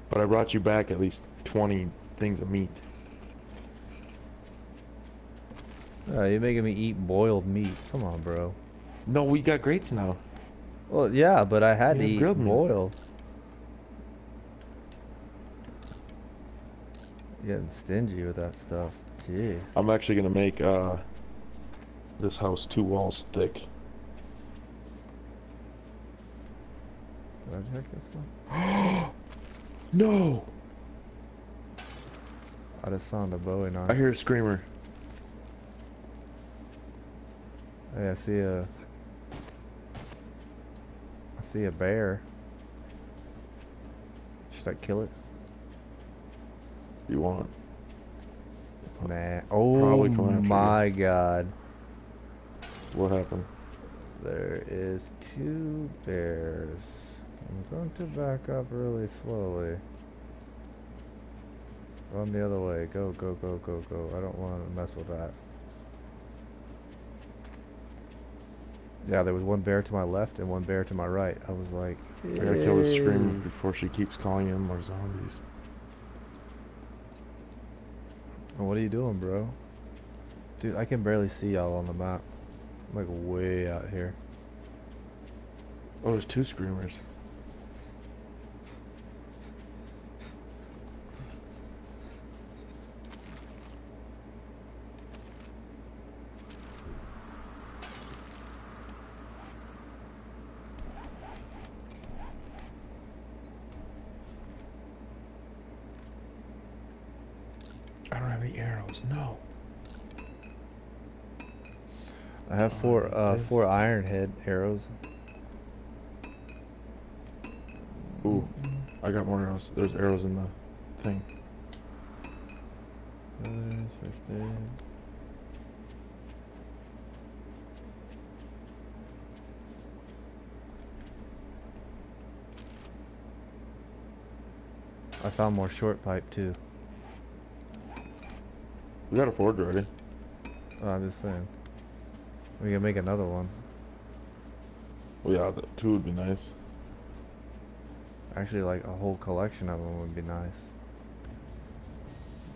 But I brought you back at least 20 things of meat. Oh, you're making me eat boiled meat. Come on, bro. No, we got grates now. Well, yeah, but I had You to eat grilled boiled. Getting stingy with that stuff. Jeez. I'm actually gonna make uh, this house two walls thick. Did I check this one? no! I just found a Bowie knife. I hear a screamer. Hey, I see a. I see a bear. Should I kill it? You want? Nah. Oh my god. What happened? There is two bears. I'm going to back up really slowly. Run the other way. Go, go, go, go, go. I don't want to mess with that. Yeah, there was one bear to my left and one bear to my right. I was like, I gotta kill this screamer before she keeps calling in more zombies. What are you doing, bro? Dude, I can barely see y'all on the map. I'm like way out here. Oh, there's two screamers. I don't have any arrows. No. I have Oh, four iron head arrows. Ooh, I got more arrows. There's arrows in the thing. Others, first aid. I found more short pipe too. We got a forge ready. Oh, I'm just saying. We can make another one. Well, yeah, the two would be nice. Actually, like a whole collection of them would be nice.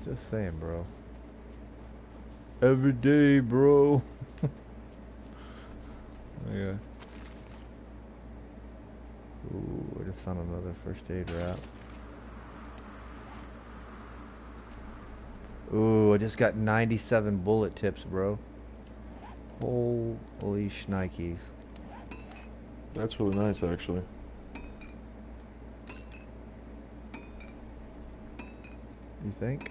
Just saying, bro. Every day, bro. yeah. Ooh, I just found another first aid wrap. Ooh, I just got 97 bullet tips, bro. Holy shnikes. That's really nice, actually. You think?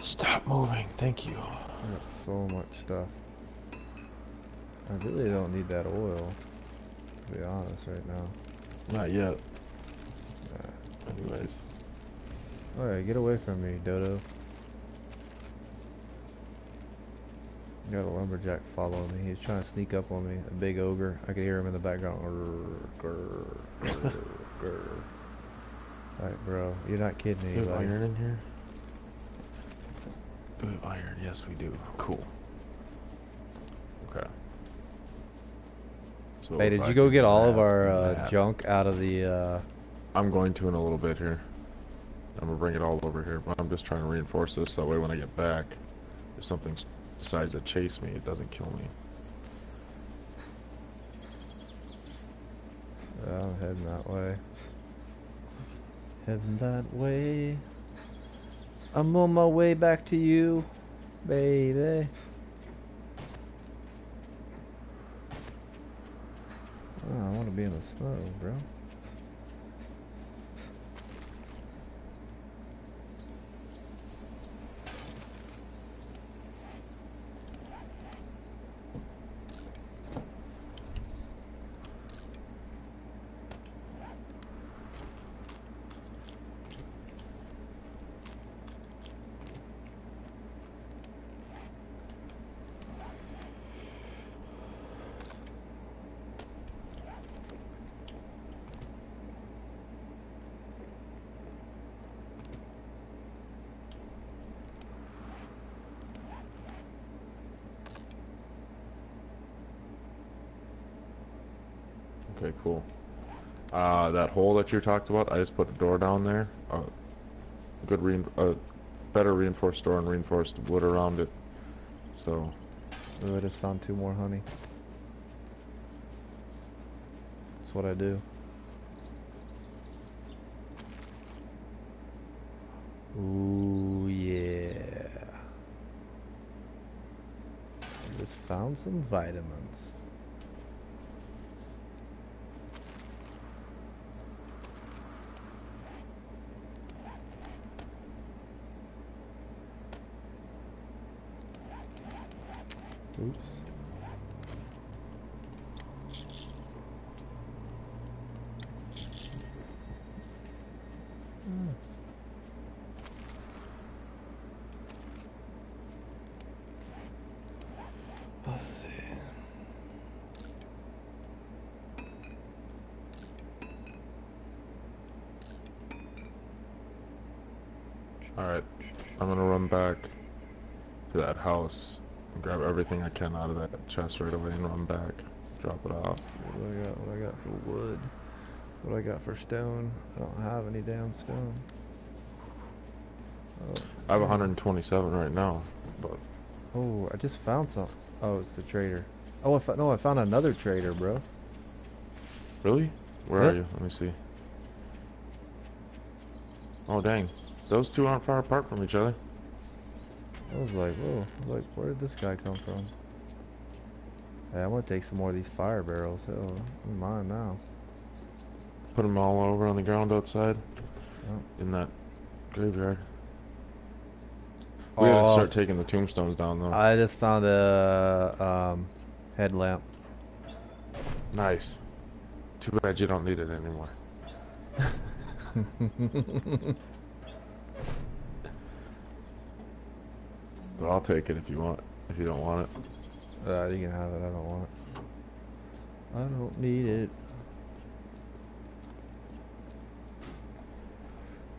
Stop moving, thank you. I got so much stuff. I really don't need that oil, to be honest, right now. Not yet. Uh, Anyways. Alright, get away from me, Dodo. Got a lumberjack following me. He's trying to sneak up on me. A big ogre. I could hear him in the background. Grr, grr, grr, grr. Alright, bro. You're not kidding Do me, we have iron in here? Do we have iron? Yes, we do. Cool. Okay. So Hey, did I you go get all of our uh, junk out of the, uh... I'm going to in a little bit here. I'm gonna bring it all over here, but I'm just trying to reinforce this that way when I get back, if something s- decides to chase me, it doesn't kill me. I'm heading that way. Heading that way. I'm on my way back to you, baby. Oh, I want to be in the snow, bro. Okay, cool. Uh, you talked about, I just put a door down there. A good rein, a better reinforced door and reinforced wood around it. So, Ooh, I just found two more honey. That's what I do. Ooh, yeah. I just found some vitamins. Oops. Hmm. Let's see. alright. I'm gonna run back to that house and grab everything I can out of that chest right away and run back. Drop it off. What do I got? What I got for wood? What I got for stone? I don't have any damn stone. Oh, I have 127 right now, but oh, I just found some. Oh, it's the trader. Oh, I no, I found another trader, bro. really? Where Yeah. are you? Let me see. Oh dang, those two aren't far apart from each other. I was like, whoa, I was like, where did this guy come from? Yeah, I want to take some more of these fire barrels. Hell, mine now. Put them all over on the ground outside oh. in that graveyard. We gotta oh. start taking the tombstones down though. I just found a um, headlamp. Nice. Too bad you don't need it anymore. but I'll take it if you want. If you don't want it. Uh, you can have it. I don't want it. I don't need it.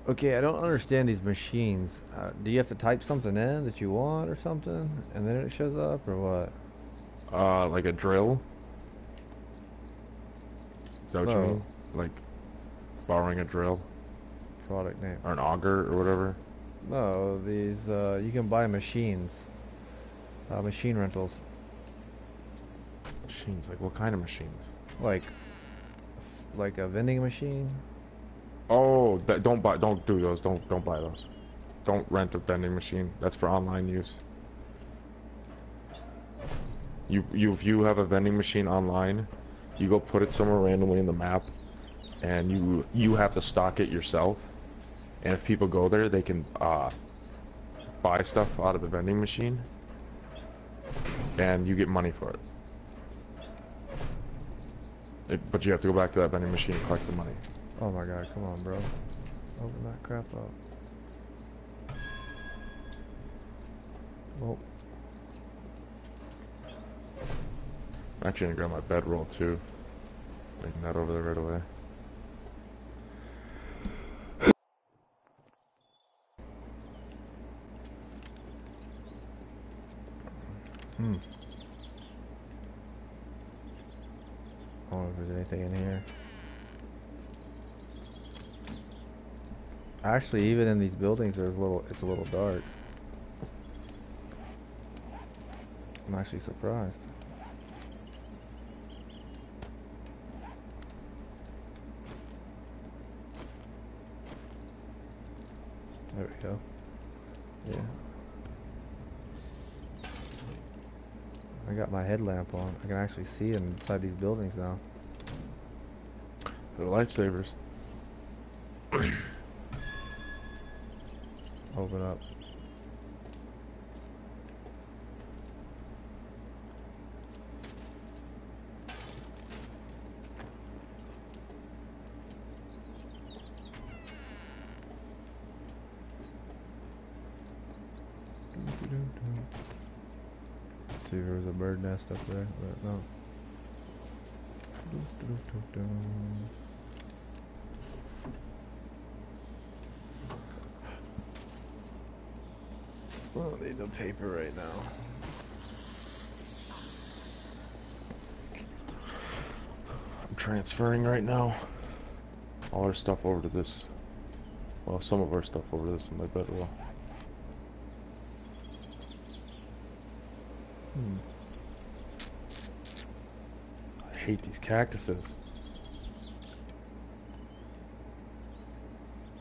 Okay, I don't understand these machines. Uh, do you have to type something in that you want or something, and then it shows up, or what? Uh, like a drill. Is that what you mean? Like borrowing a drill Product name. or an auger or whatever. No, these uh, you can buy machines. Uh, machine rentals, Machines. Like what kind of machines? like, like a vending machine. Oh, that, don't buy. Don't do those. Don't don't buy those. Don't rent a vending machine. That's for online use. You you if you have a vending machine online, you go put it somewhere randomly in the map, and you you have to stock it yourself. And if people go there, they can uh, buy stuff out of the vending machine, and you get money for it. It- but you have to go back to that vending machine and collect the money. Oh my god, come on, bro. Open that crap up. Well, I'm actually gonna grab my bedroll too. Bring that over there right away. hmm. I don't know if there's anything in here. Actually, even in these buildings, there's a little. It's a little dark. I'm actually surprised. There we go. Yeah. I got my headlamp on. I can actually see inside these buildings now. They're lifesavers. Open up. See if there was a bird nest up there, but no. I don't need no paper right now. I'm transferring right now. All our stuff over to this. Well, some of our stuff over to this in my bedroll. Hmm. Hate these cactuses.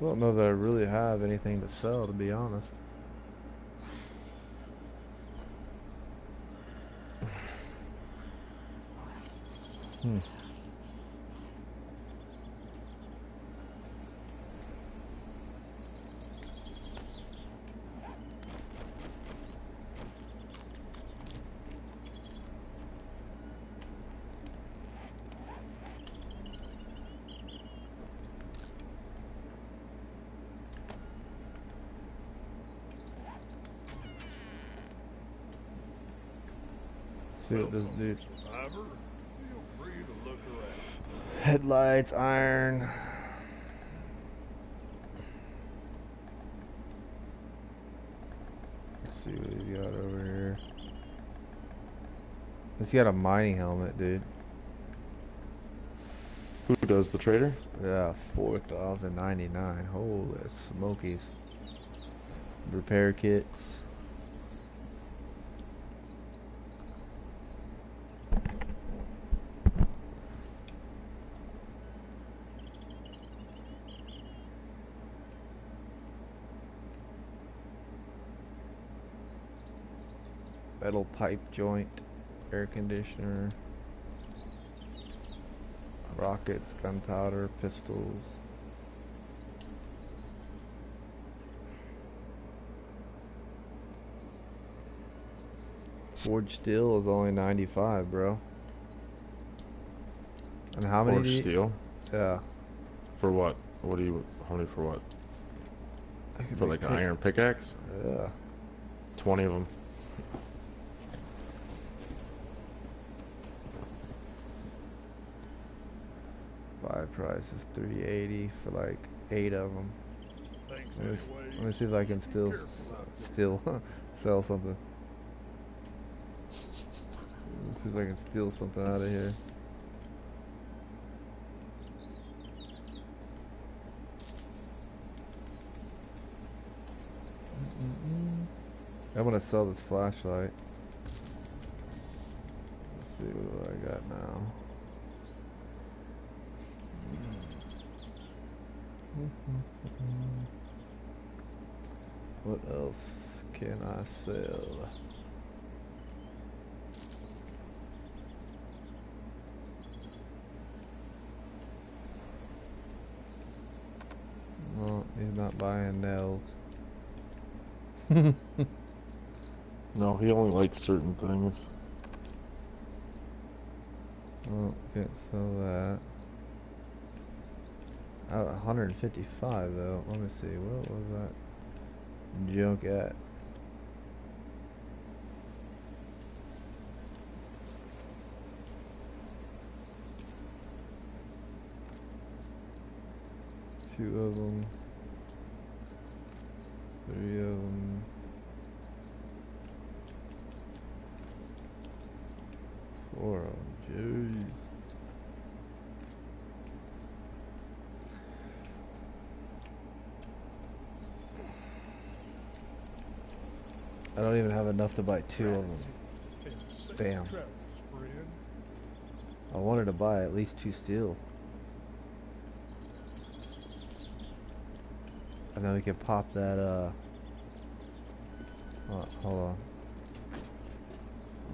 I don't know that I really have anything to sell, to be honest. Hmm. See what this dude. Survivor, feel free to look around. Headlights, iron. Let's see what he's got over here. He's got a mining helmet, dude. Who does the trader? Yeah, four thousand ninety nine. Holy smokies. Repair kits. Metal pipe joint, air conditioner, rockets, gunpowder, pistols. Forged steel is only 95, bro. And how many? Forged steel? Yeah. For what? What do you? How many for what? For like an iron pickaxe? Yeah. 20 of them. Buy price is 380 for like eight of them. Thanks Let me, let me see if I can still Careful s- out there. still sell something. Let's see if I can steal something out of here. I'm gonna sell this flashlight. Let's see what I got now. What else can I sell? No, he's not buying nails. No, he only likes certain things. Oh, can't sell that. Uh, 155 though. Let me see. What was that junk at? Two of them. Three of them. Four of them. Jeez. I don't even have enough to buy two of them. Friend. I wanted to buy at least two steel. And then we can pop that, uh... Oh, hold on.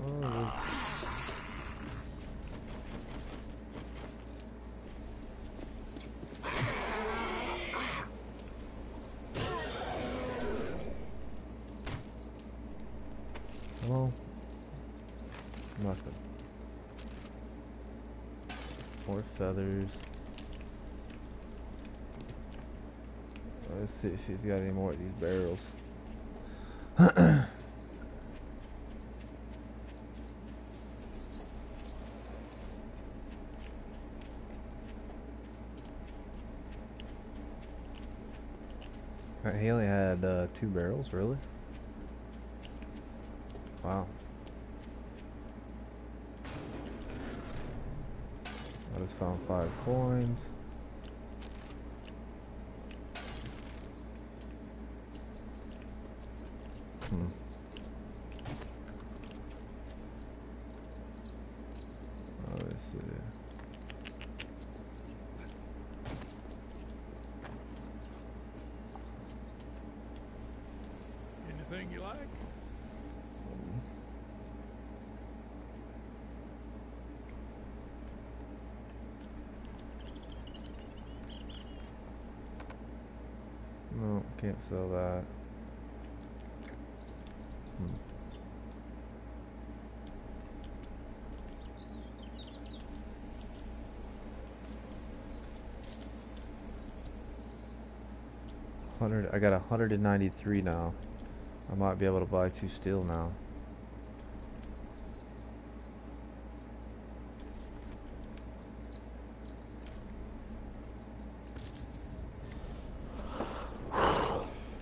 Oh, there's- Well, nothing. More feathers. He's got any more of these barrels. He only had uh, two barrels, really? Wow. I just found five coins. I got 193 now. I might be able to buy two steel now.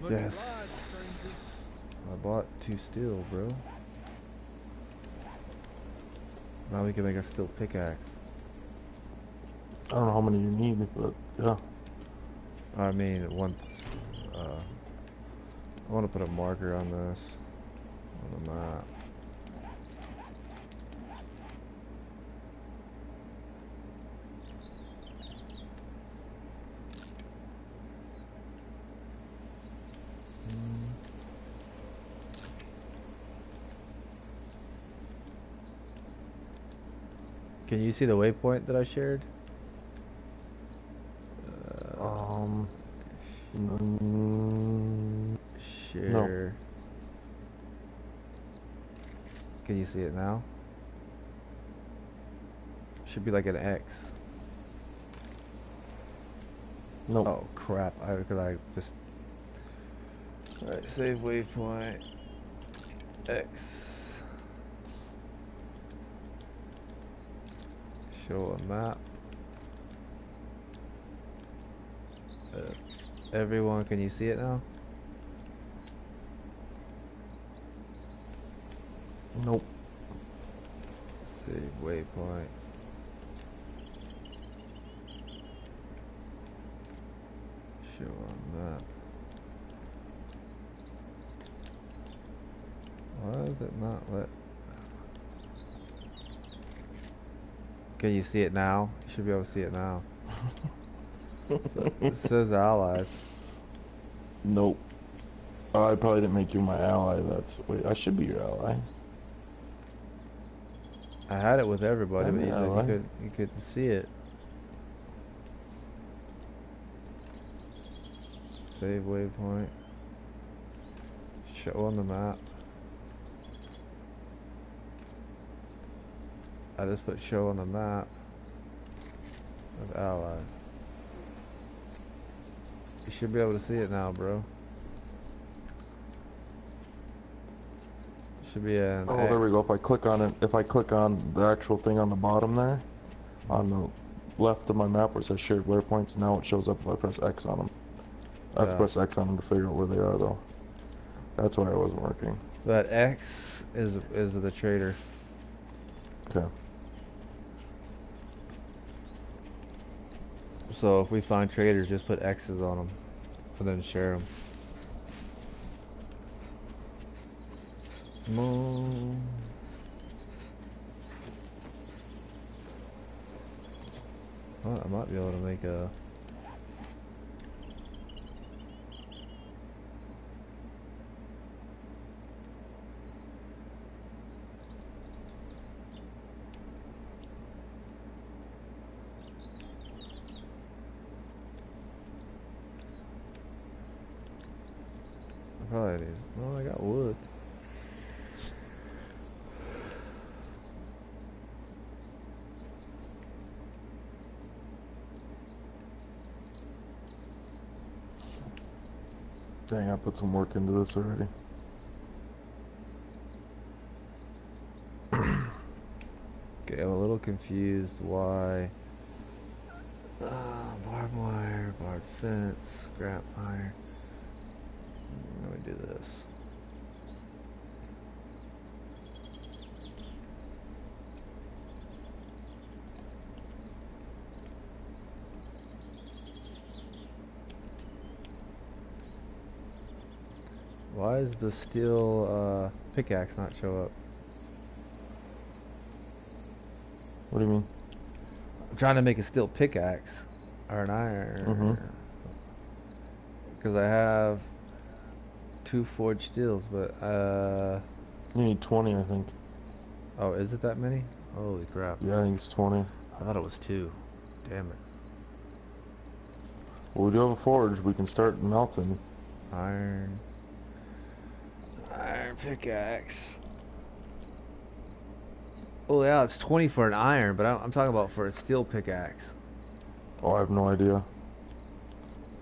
yes. I bought two steel, bro. Now we can make a steel pickaxe. I don't know how many you need, but yeah. I mean, one Want to put a marker on this on the map. Can you see the waypoint that I shared? See it now? Should be like an X. no. Oh crap! I could I just. Alright, save waypoint. X. Show a map. Uh, everyone, can you see it now? Nope. Waypoints. Show on map. Why is it not let? Can you see it now? You should be able to see it now. So, it says allies. Nope. Oh, I probably didn't make you my ally. That's wait. I should be your ally. I had it with everybody, but you, you could you couldn't see it. Save waypoint. Show on the map. I just put show on the map of allies. You should be able to see it now, bro. Should be an Oh, there we go. If I click on it, if I click on the actual thing on the bottom there, on the left of my map where it says shared waypoints, now it shows up if I press X on them. I have Yeah. to press X on them to figure out where they are, though. That's why it wasn't working. That X is is the trader. Okay. So if we find traders, just put X's on them, and then share them. Well, I might be able to make a. Probably needs. No, I got wood. Dang, I put some work into this already. Okay, I'm a little confused why. Uh, barbed wire, barbed fence, scrap iron. Let me do this. The steel uh, pickaxe not show up? What do you mean? I'm trying to make a steel pickaxe or an iron. Because I have two forged steels, but uh You need 20, I think. oh, is it that many? Holy crap! Yeah, I think it's 20. I thought it was two. Damn it! Well, we do have a forge. We can start melting. Iron. Iron pickaxe. Oh yeah, it's 20 for an iron, but I'm, I'm talking about for a steel pickaxe. Oh, I have no idea.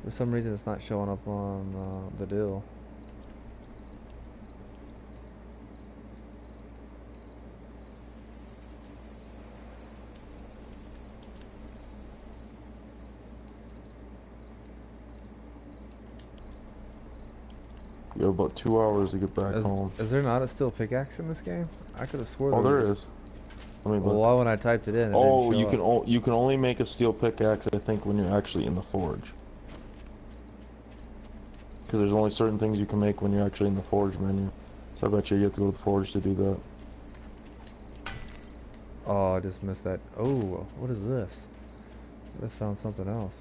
For some reason, it's not showing up on uh, the deal. You have about two hours to get back Is, home. is there not a steel pickaxe in this game? I could have swore Oh, there there is. Let Well, look. when I typed it in? It Oh, you can o- you can only make a steel pickaxe, I think, when you're actually in the forge. Because there's only certain things you can make when you're actually in the forge menu. So I bet you you have to go to the forge to do that. Oh, I just missed that. Oh, what is this? I just found something else.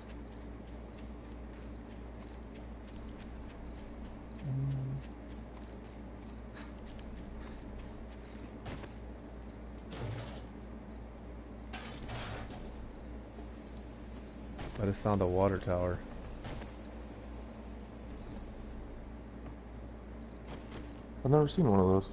I just found a water tower. I've never seen one of those.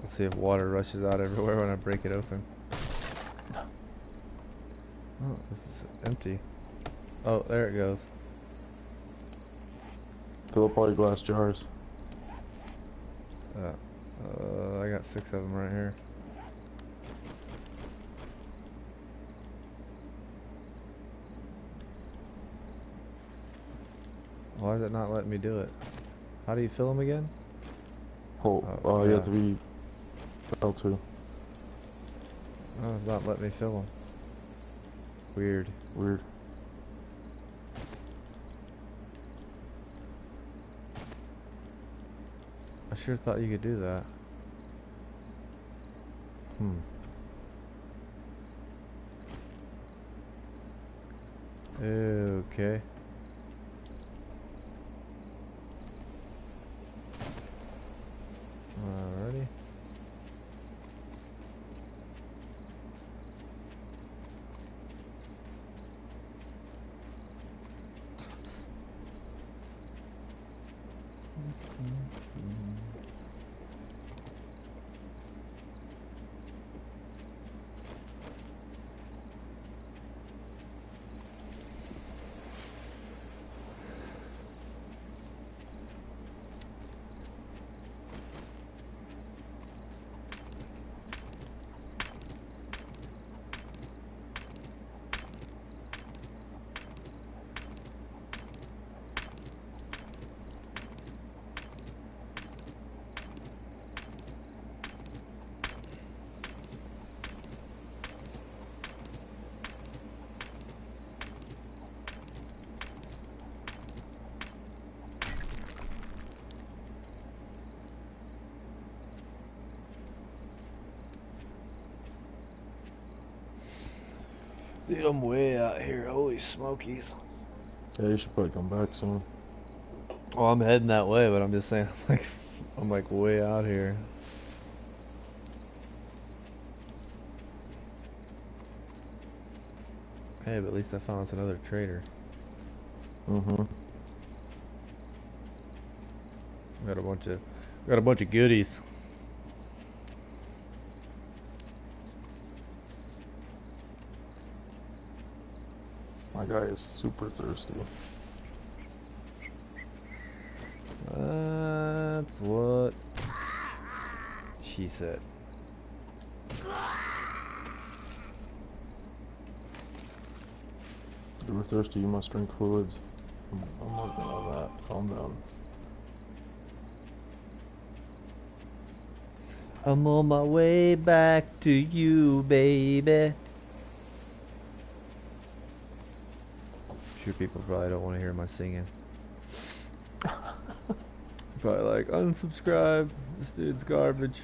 Let's see if water rushes out everywhere when I break it open. Oh, this is empty. Oh, there it goes. Fill up all your glass jars. Uh, uh, I got six of them right here. Why is it not letting me do it? How do you fill them again? Hold. Oh, Oh, you have to be L2. Oh, it's not letting me fill them. Weird. Weird. I sure thought you could do that. Hmm. Okay. Alrighty. Dude, I'm way out here. Holy smokies. Yeah, you should probably come back soon. Well, I'm heading that way, but I'm just saying, like, I'm like way out here. Hey, but at least I found us another trader. Mm-hmm. Got a bunch of, got a bunch of goodies. Guy is super thirsty. That's what she said. You're thirsty, you must drink fluids. I'm, I'm working on that. Calm down. I'm on my way back to you, baby. People probably don't want to hear my singing. probably like, unsubscribe. This dude's garbage.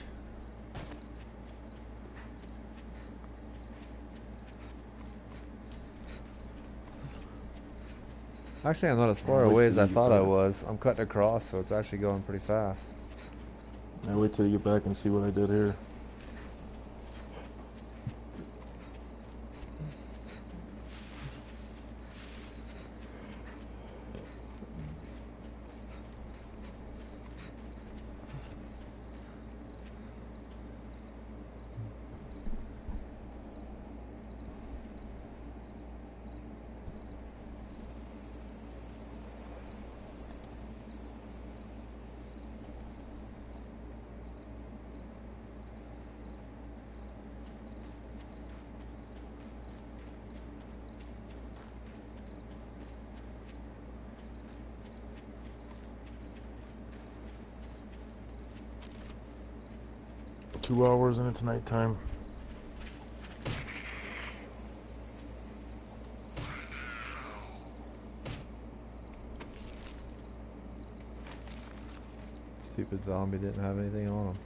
Actually, I'm not as far away as I thought I was. I'm cutting across, so it's actually going pretty fast. Now wait till you get back and see what I did here. Two hours and it's nighttime. Stupid zombie didn't have anything on him.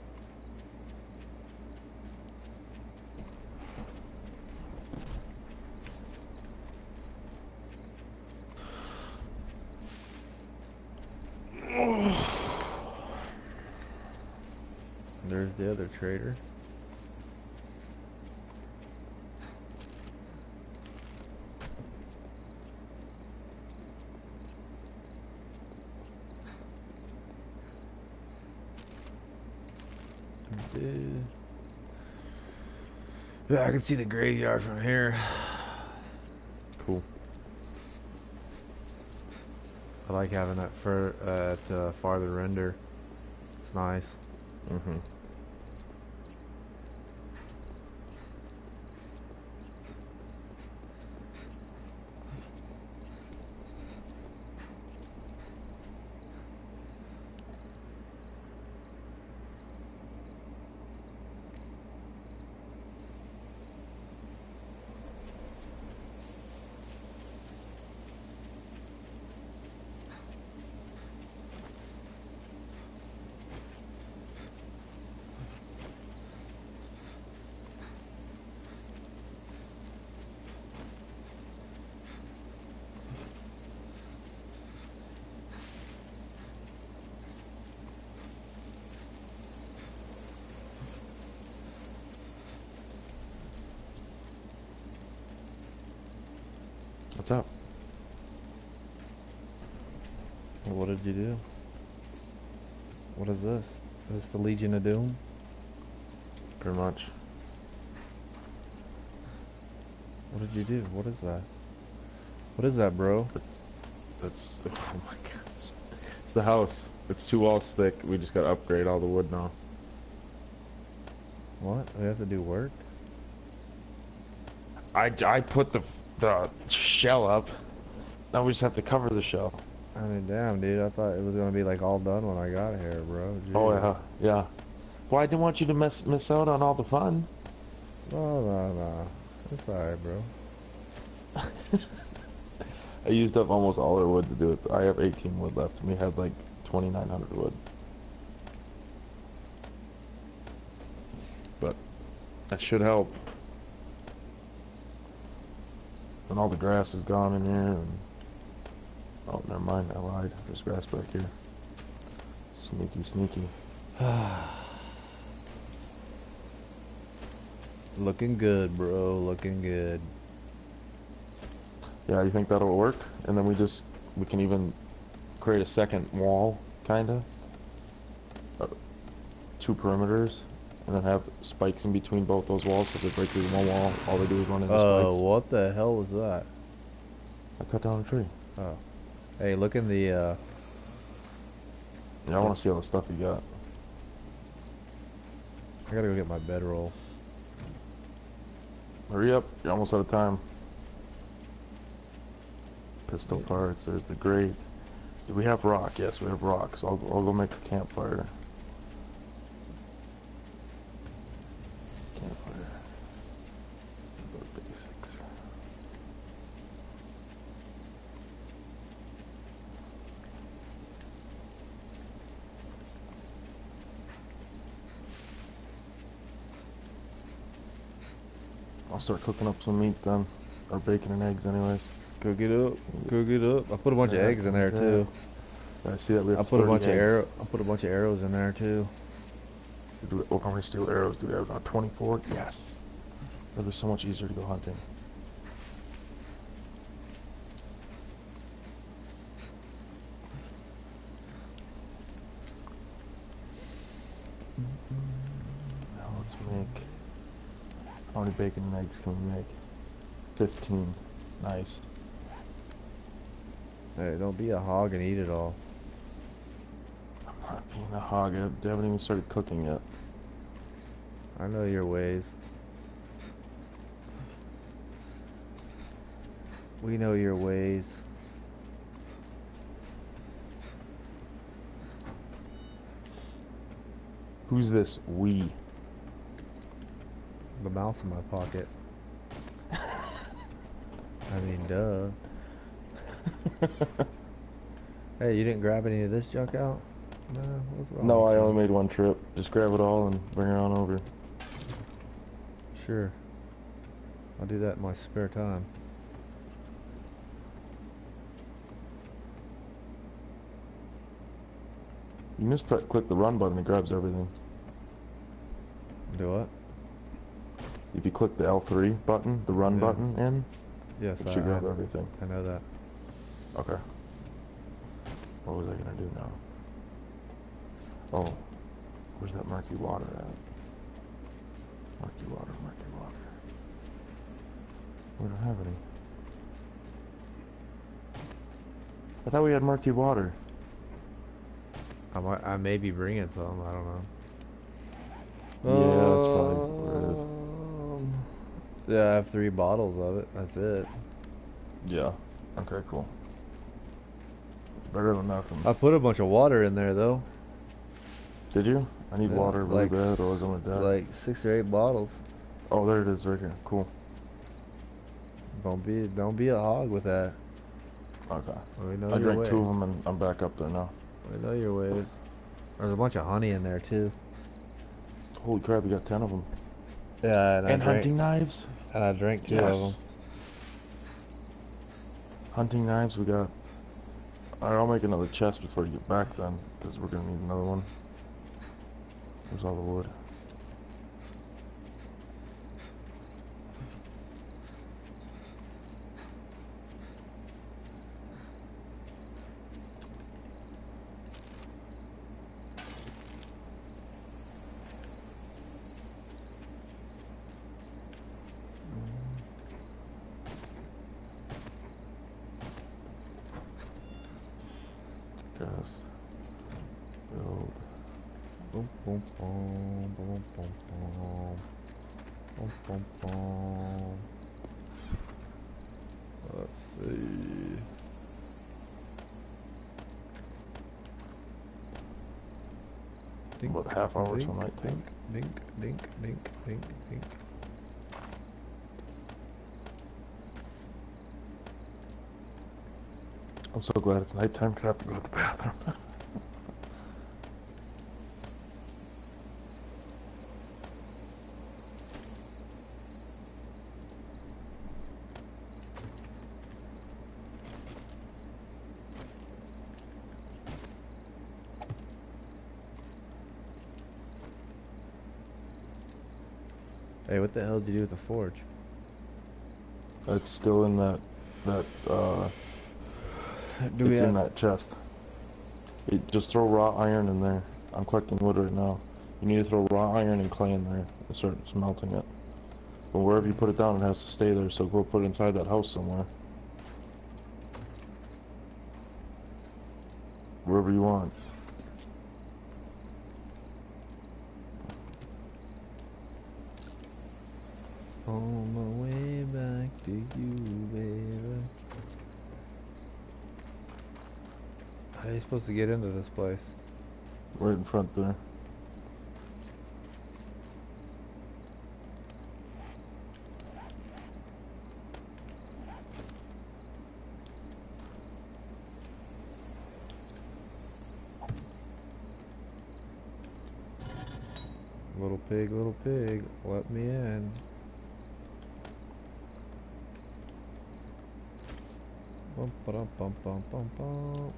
There's the other trader. I can see the graveyard from here. Cool. I like having that for uh, farther render. It's nice. Mm-hmm. The Legion of Doom? Pretty much. What did you do? What is that? What is that, bro? That's that's oh my gosh. It's the house. It's two walls thick. We just gotta upgrade all the wood now. What? We have to do work? I, I put the the shell up. Now we just have to cover the shell. I mean, damn, dude. I thought it was gonna be like all done when I got here, bro. Oh yeah, yeah. Well, I didn't want you to miss miss out on all the fun. No, no, no. It's alright, bro. I used up almost all our wood to do it. I have 18 wood left, and we had like 2,900 wood. But that should help. And all the grass is gone in here, and oh, never mind. I lied. There's grass back here. Sneaky, sneaky. Looking good, bro. Looking good. Yeah, you think that'll work? And then we just we can even create a second wall, kinda. Uh, two perimeters, and then have spikes in between both those walls. So if they break through one wall, all they do is run into Oh, spikes. what the hell was that? I cut down a tree. Oh. Hey, look in the, uh, Yeah, I want to see all the stuff you got. I gotta go get my bedroll. Hurry up! You're almost out of time. Pistol parts. There's the grate. Do we have rock? Yes, we have rock. So I'll, I'll go make a campfire. Campfire. Go to basics. I'll start cooking up some meat then, or bacon and eggs, anyways. Cook it up. Cook it up. I put a bunch Yeah, of eggs in there yeah. too. I see that we have I put a 30 bunch of eggs. arrow. I put a bunch of arrows in there too. Do we, what, how many steel arrows do we have now? 24? Yes. It'll be so much easier to go hunting. Now let's make... How many bacon and eggs can we make? 15. Nice. Hey, don't be a hog and eat it all. I'm not being a hog. I haven't even started cooking yet. I know your ways. We know your ways. Who's this we? The mouse in my pocket. I mean, duh. Hey, you didn't grab any of this junk out? No, what's wrong? No, I only made one trip. Just grab it all and bring it on over. Sure. I'll do that in my spare time. You just click the run button, it grabs everything. Do what? If you click the L3 button, the run Yeah. button in, Yes, it I, should grab I, everything. I know that. Okay. What was I gonna do now? Oh, where's that murky water at? Murky water, murky water. We don't have any. I thought we had murky water. I might, I may be bringing some. I don't know. Yeah, that's probably where it is. Um, Yeah, I have three bottles of it. That's it. Yeah. Okay, cool. Better than nothing. I put a bunch of water in there though. Did you? I need Yeah, water really like bad or I'm gonna die. Like six or eight bottles. oh, there it is right here. Cool. Don't be don't be a hog with that. Okay. I drank way. two of them and I'm back up there now. We know your ways. There's a bunch of honey in there too. Holy crap, we got ten of them. Yeah, and, And I hunting knives? And I drank two yes. of them. Hunting knives, we got. Alright, I'll make another chest before you get back then, because we're gonna need another one. Where's all the wood? So glad it's nighttime because I have to go to the bathroom. Hey, what the hell did you do with the forge? it's still in that, that, uh, Do we it's in that chest. It, just throw raw iron in there. I'm collecting wood right now. You need to throw raw iron and clay in there and start smelting it. But wherever you put it down, it has to stay there, so go put it inside that house somewhere. Wherever you want. On my way back to you, baby. How are you supposed to get into this place? Right in front there. Little pig, little pig, let me in. Bum, ba-dum, bum, bum, bum, bum.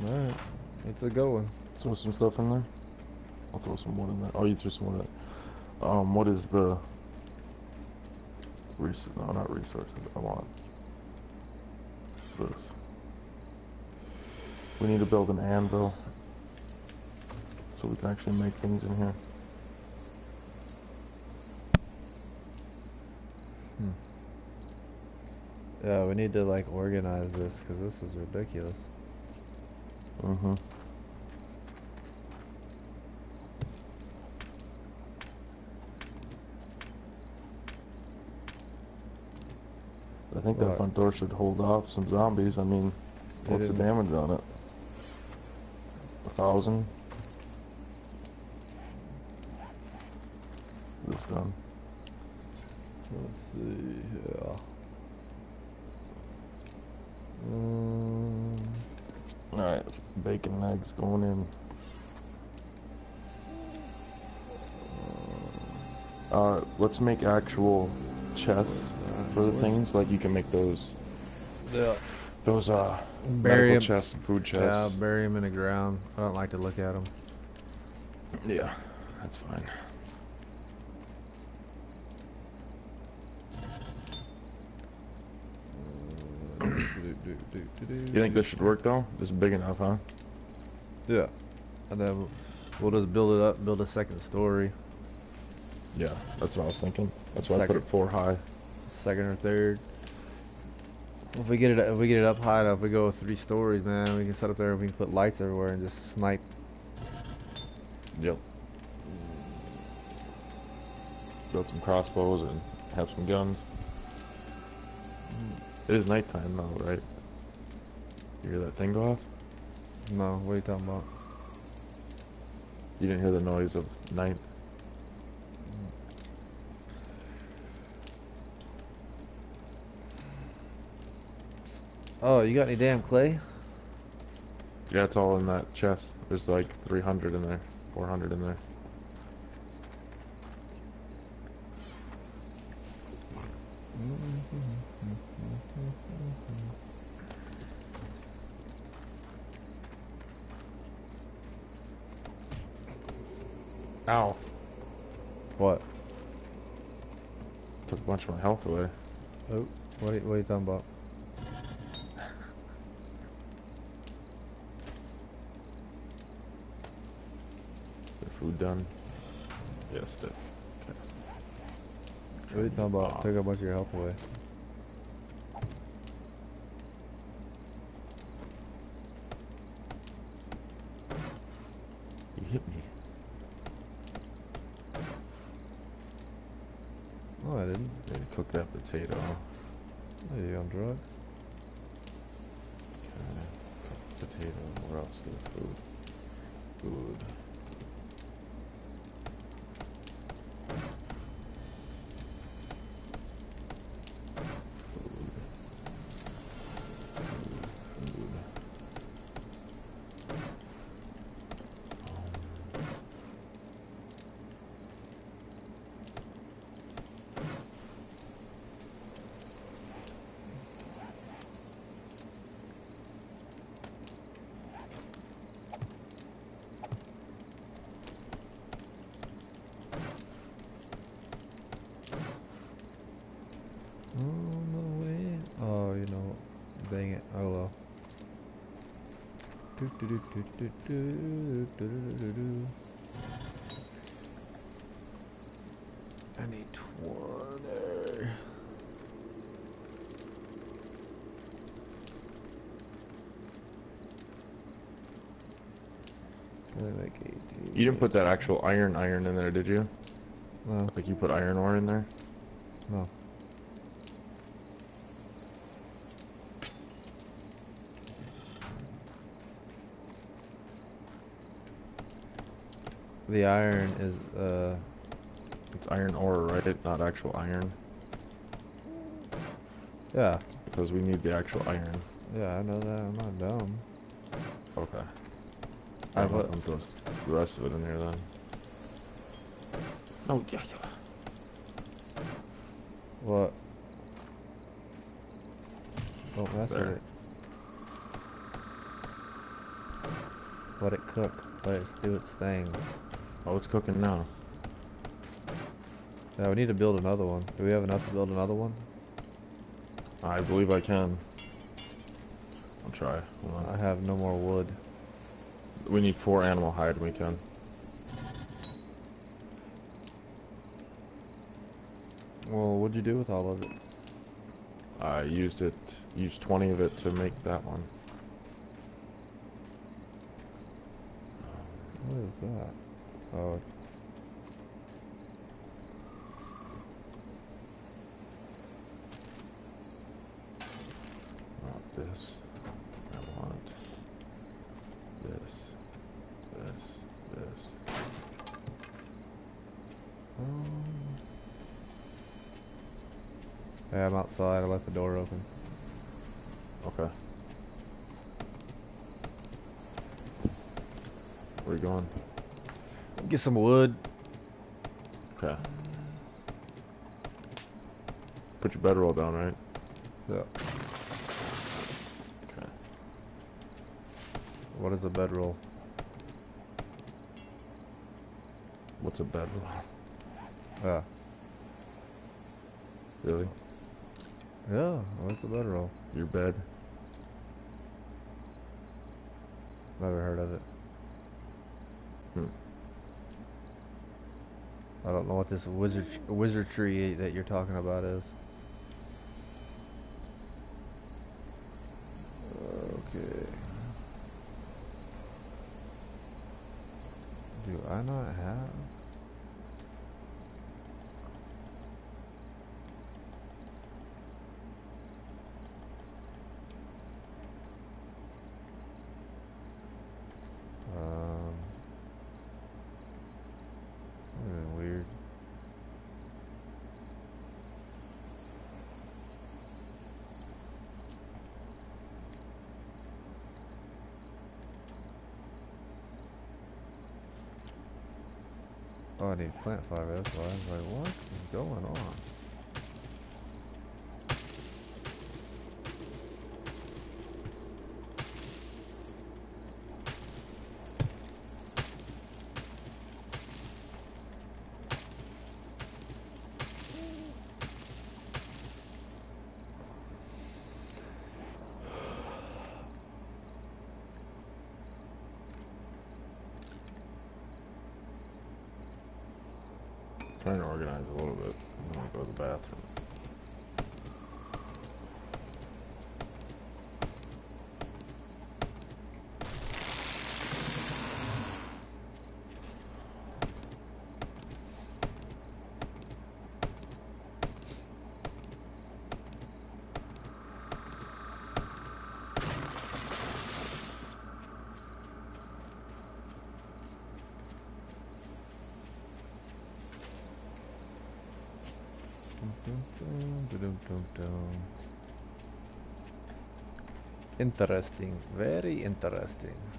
Alright, it's a go one. Throw some stuff in there. I'll throw some wood in there. Oh, you threw some wood in there. Um, what is the... Res no, not resources. I want this. We need to build an anvil. So we can actually make things in here. Yeah, we need to like organize this because this is ridiculous. Mm-hmm. I think that What? Front door should hold off some zombies. I mean, what's the damage on it? A thousand? This done. Let's see, yeah. Um, Alright, bacon and eggs going in. Uh, let's make actual chests for the things. Like you can make those, yeah. those uh, Bury medical 'em- chests and food Yeah, bury them in the ground. I don't like to look at them. Yeah, that's fine. You think this should work though? This is big enough, huh? Yeah. And then we'll- we'll just build it up, build a second story, Yeah, that's what I was thinking. That's why I put it four high. Second or third. If we get it, if we get it up high enough, we go three stories, man. We can set up there. And we can put lights everywhere and just snipe. Yep. Build some crossbows and have some guns. It is nighttime now, right? You hear that thing go off? No, what are you talking about? You didn't hear the noise of night? Oh, you got any damn clay? Yeah, it's all in that chest. There's like 300 in there, 400 in there. Ow. What? Took a bunch of my health away. Oh, what are, you- what are you talking about? Their done? Yes, it did. Okay. What are you talking about? Ah. Aw. Took a bunch of your health away. I need 20. Can I make 18? You didn't put that actual iron iron in there, did you? No, Like you put iron ore in there? no. The iron is, uh, It's iron ore, right? Not actual iron. yeah, Because we need the actual iron. yeah, I know that. I'm not dumb. Okay. I I'm put- the rest of it in there then. No, yeah, yeah. What? Don't mess with it. Let it cook. Let it do its thing. Oh, it's cooking now. Yeah, we need to build another one. Do we have enough to build another one? I believe I can. I'll try. I have no more wood. We need four animal hide. We can. Well, what'd you do with all of it? I used it. Used 20 of it to make that one. What is that? Oh. some wood. Okay. Put your bedroll down, right? Yeah. Okay. What is a bedroll? What's a bedroll? Yeah. Really? Yeah, what's a bedroll? Your bed. Never heard of it. I don't know what this wizard wizardry that you're talking about is. Okay. Do I not have? Um, hmm, weird. Oh, I need plant fiber, that's why. I was like, what is going on? trying to organize a little bit. I'm gonna go to the bathroom. Dum, dum, dum, dum, dum, dum. Interesting, very interesting.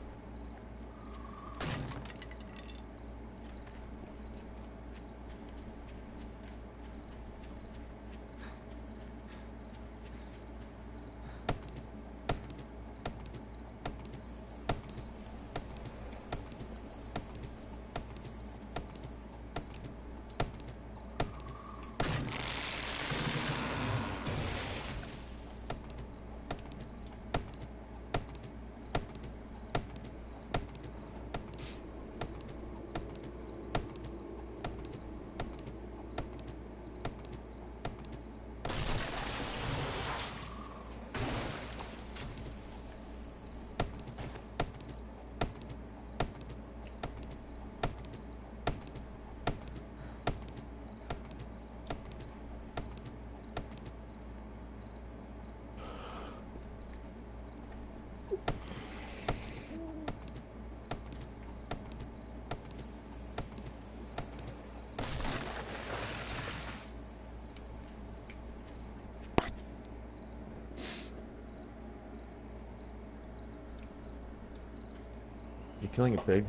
Killing a pig?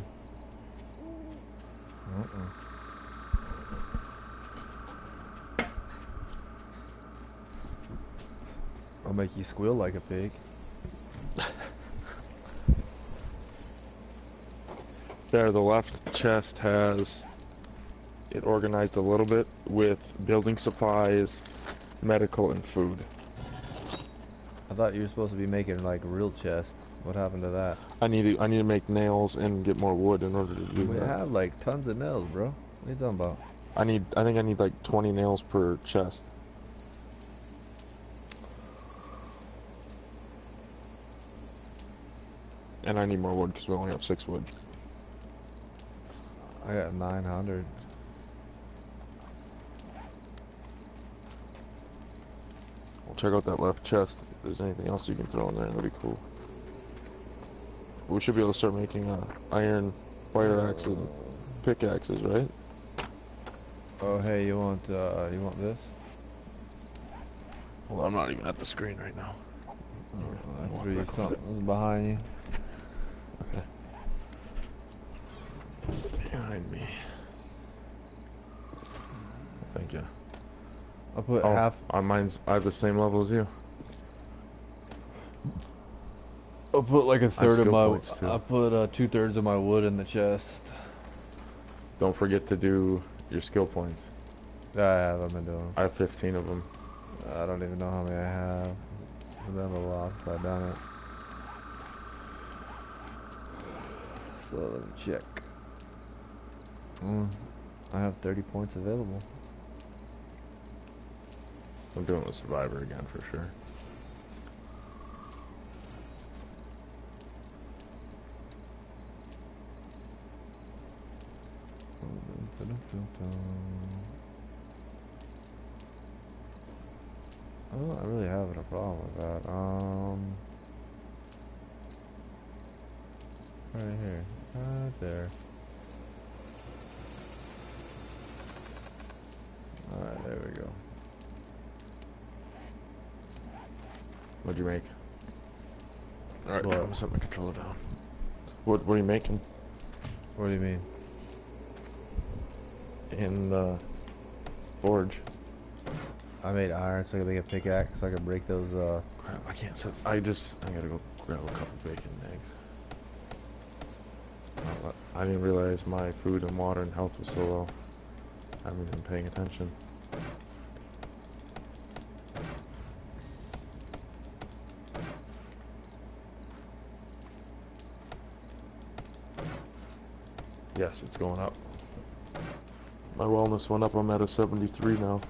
Uh-uh. I'll make you squeal like a pig. There, the left chest has it organized a little bit with building supplies, medical, and food. I thought you were supposed to be making like real chests. What happened to that? I need to I need to make nails and get more wood in order to do We that. have like tons of nails, bro. What are you talking about? I need I think I need like 20 nails per chest. And I need more wood because we only have six wood. I got 900. We'll check out that left chest. If there's anything else you can throw in there, that'd be cool. We should be able to start making uh, iron fire axe and pickaxes, right? Oh, hey, you want uh, you want this? Well, I'm not even at the screen right now. Oh, that's really something behind you. Okay. Behind me. Thank you. I'll put Oh, half. on mine's I have the same level as you. I'll put like a third of my. points, too. I put uh, two thirds of my wood in the chest. Don't forget to do your skill points. I have. I've been doing. I have 15 of them. I don't even know how many I have. I've never lost. I've done it. So let me check. Mm, I have 30 points available. I'm doing the survivor again for sure. I'm not really having a problem with that. Um, right here, right there. All right, there we go. What'd you make? Alright, What? I'm gonna set my controller down. What what are you making? What do you mean? In the forge. I made iron so I can make a pickaxe so I can break those. Uh, Crap, I can't set I just I gotta go grab a couple bacon and eggs. I didn't realize my food and water and health was so low. I haven't been paying attention. Yes, it's going up. My wellness went up. I'm at a 73 now.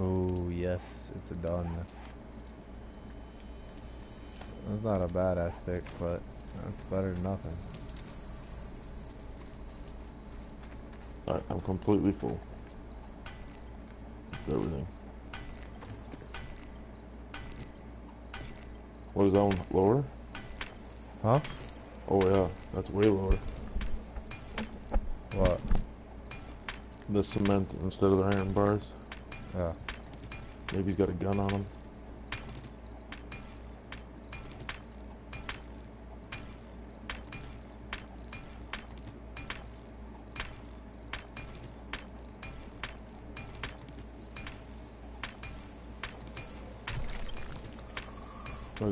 oh yes, it's a done. That's not a bad aspect, but it's better than nothing. Alright, I'm completely full. That's everything. What is that one? Lower? Huh? Oh yeah, that's way lower. What? The cement instead of the iron bars. Yeah. Maybe he's got a gun on him.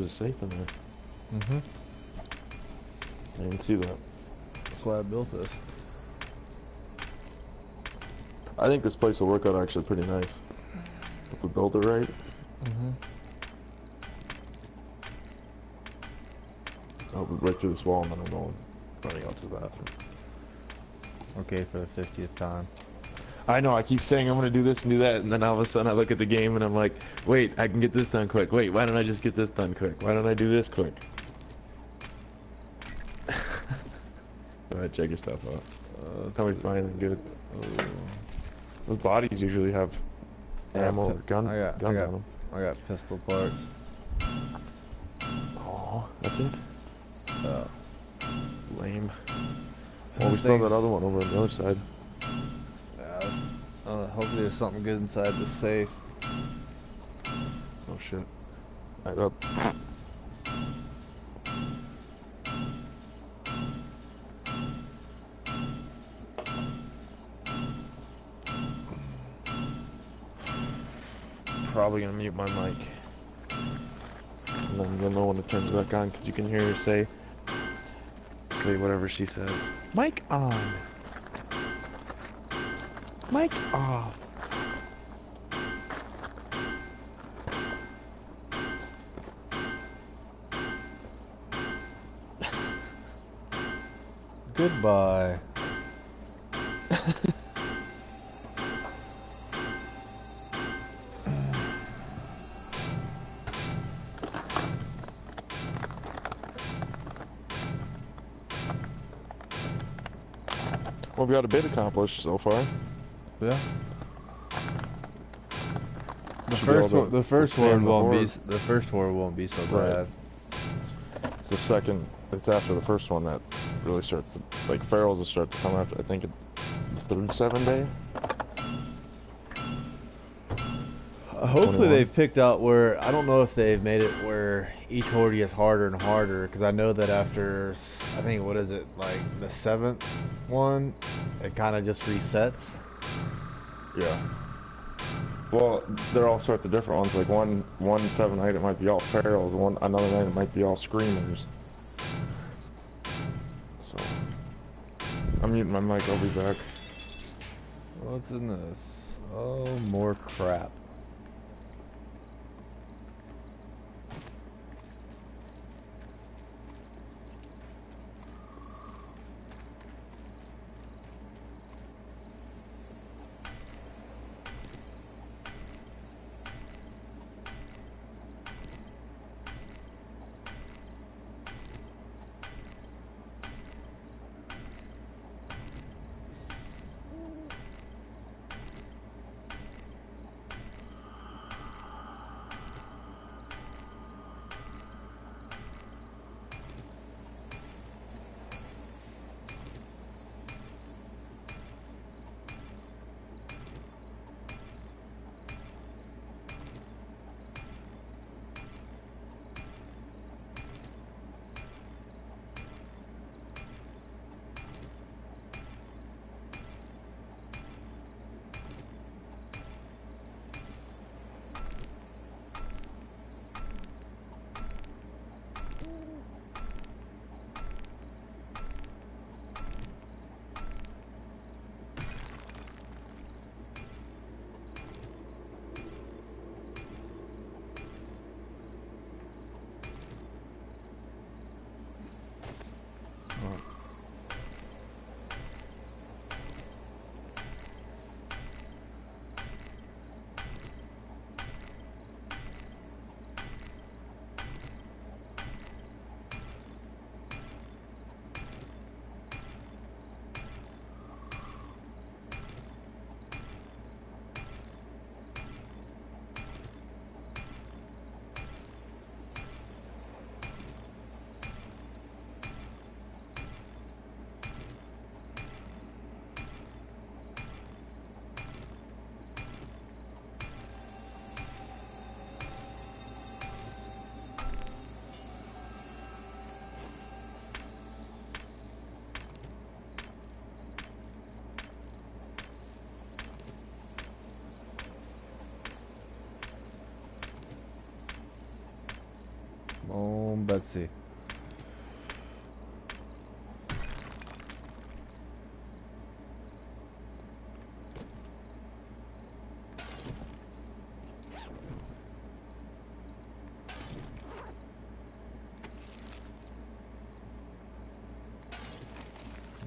A safe in there. Mm-hmm. I didn't see that. That's why I built this. I think this place will work out actually pretty nice. If we build it right. Mm-hmm. I'll be right through this wall and then I'm going running out to the bathroom. Okay, for the fiftieth time. I know, I keep saying I'm gonna do this and do that, and then all of a sudden I look at the game and I'm like, wait, I can get this done quick. Wait, why don't I just get this done quick? Why don't I do this quick? Go ahead, check your stuff out. Uh, Tell me fine and good. oh, Those bodies usually have ammo or gun, I got, guns I got, on them. I got pistol parts. Oh, that's it? Uh, Lame. Well, we still have that other one over on the other side. Hopefully there's something good inside the safe. Oh shit. Back up. Probably gonna mute my mic. And then you'll know when it turns back on because you can hear her say, say whatever she says. Mic on. Mic off. Ah. Goodbye. Well, we got a bit accomplished so far. Yeah. The Should be able first one, the first the won't be, horde. s- the first horde won't be so Right. bad. It's the second. It's after the first one that really starts to like ferals will start to come after. I think it, the third seven day. Uh, hopefully 21. they've picked out where I don't know if they've made it where each horde gets harder and harder because I know that after I think what is it like the seventh one, it kind of just resets. Yeah. Well, there are all sorts of different ones. Like one one seven eight, it might be all ferals. One another night it might be all screamers. So I'm muting my mic. I'll be back. What's in this? Oh, more crap.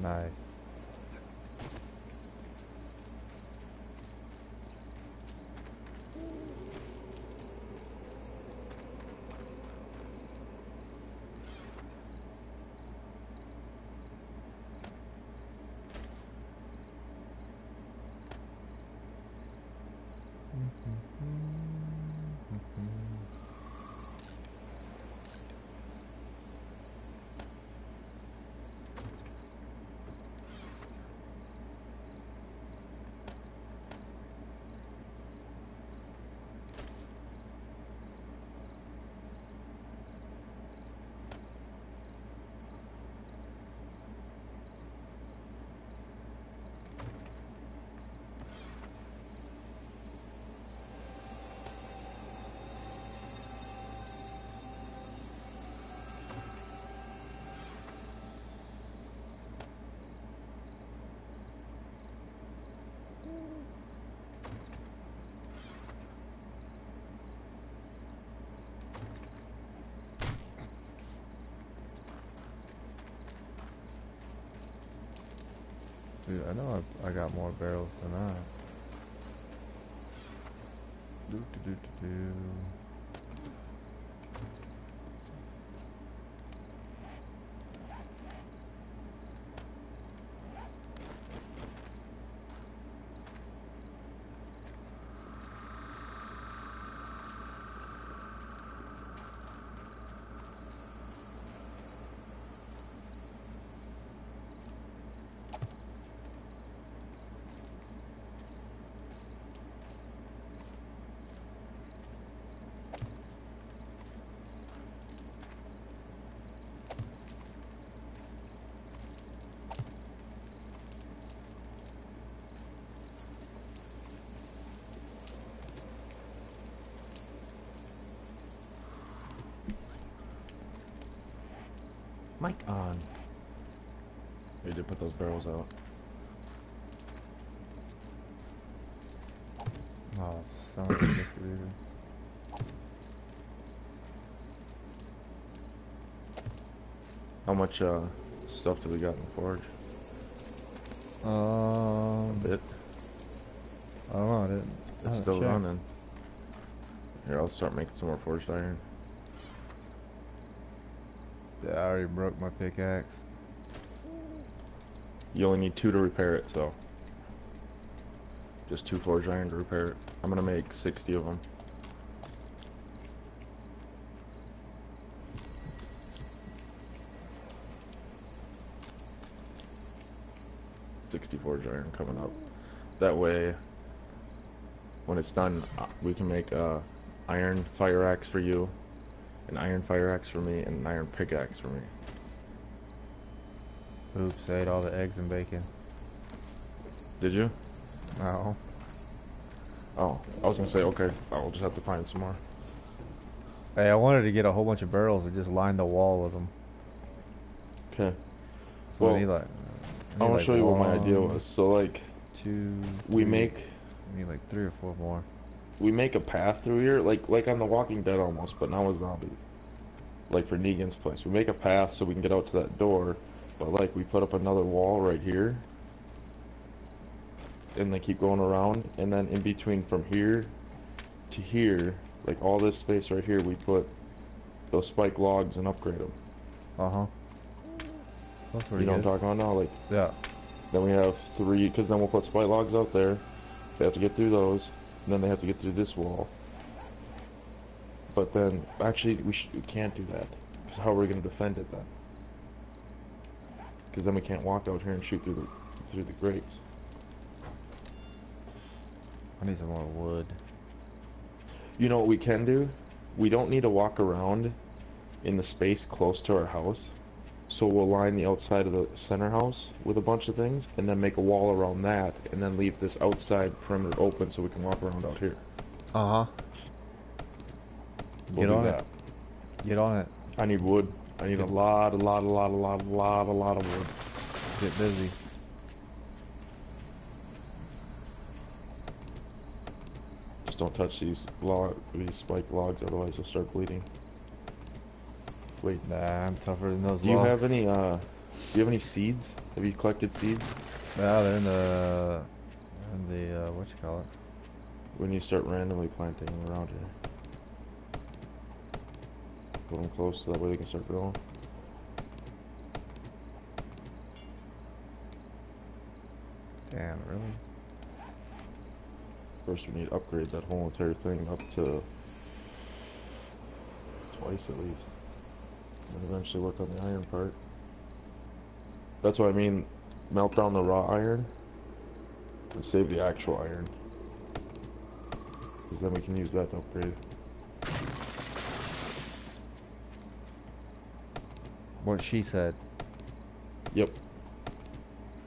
Nice. Dude, I know I, I got more barrels than that. Do, do, do, do, do. Mic on. We did put those barrels out. Oh, son of a misleader. How much uh, stuff do we got in the forge? A Um, bit. I don't know. I didn't. I It's haven't still checked. running. Here, I'll start making some more forged iron. I already broke my pickaxe. You only need two to repair it, so. Just two forged iron to repair it. I'm gonna make 60 of them. Sixty forged iron coming up. That way, when it's done, uh, we can make a iron fire axe for you, an iron fire axe for me, and an iron pickaxe for me. Oops, I ate all the eggs and bacon. Did you? Oh. Oh, I was gonna say okay. I'll just have to find some more. Hey, I wanted to get a whole bunch of barrels and just line the wall with them. Okay. So I Well, need like. I want to like show you what my idea was. So like, Two. we three- make I need like three or four more. We make a path through here, like like on The Walking Dead almost, but now with zombies. Like for Negan's place, we make a path so we can get out to that door, but like we put up another wall right here, and they keep going around, and then in between from here to here, like all this space right here, we put those spike logs and upgrade them. Uh huh. That's You pretty know what I'm good. talking about now? Like Yeah. Then we have three, because then we'll put spike logs out there. They have to get through those, and then they have to get through this wall. But then, actually, we, sh- we can't do that. Because how are we going to defend it then? Because then we can't walk out here and shoot through the through the grates. I need some more wood. You know what we can do? We don't need to walk around in the space close to our house. So we'll line the outside of the center house with a bunch of things, and then make a wall around that, and then leave this outside perimeter open so we can walk around out here. Uh huh. We'll Get on that. it. Get on it. I need wood. I need a lot, a lot, a lot, a lot, a lot, a lot of wood. Get busy. Just don't touch these log, these spike logs, otherwise you'll start bleeding. Wait, Nah, I'm tougher than those do you logs. have any uh, Do you have any seeds? Have you collected seeds? Yeah, they're in the in the uh, what you call it? When you start randomly planting them around here. Put them close so that way they can start growing. Damn, really? First we need to upgrade that whole entire thing up to twice at least. And eventually work on the iron part. That's what I mean, melt down the raw iron and save the actual iron. Because then we can use that to upgrade. What she said. Yep.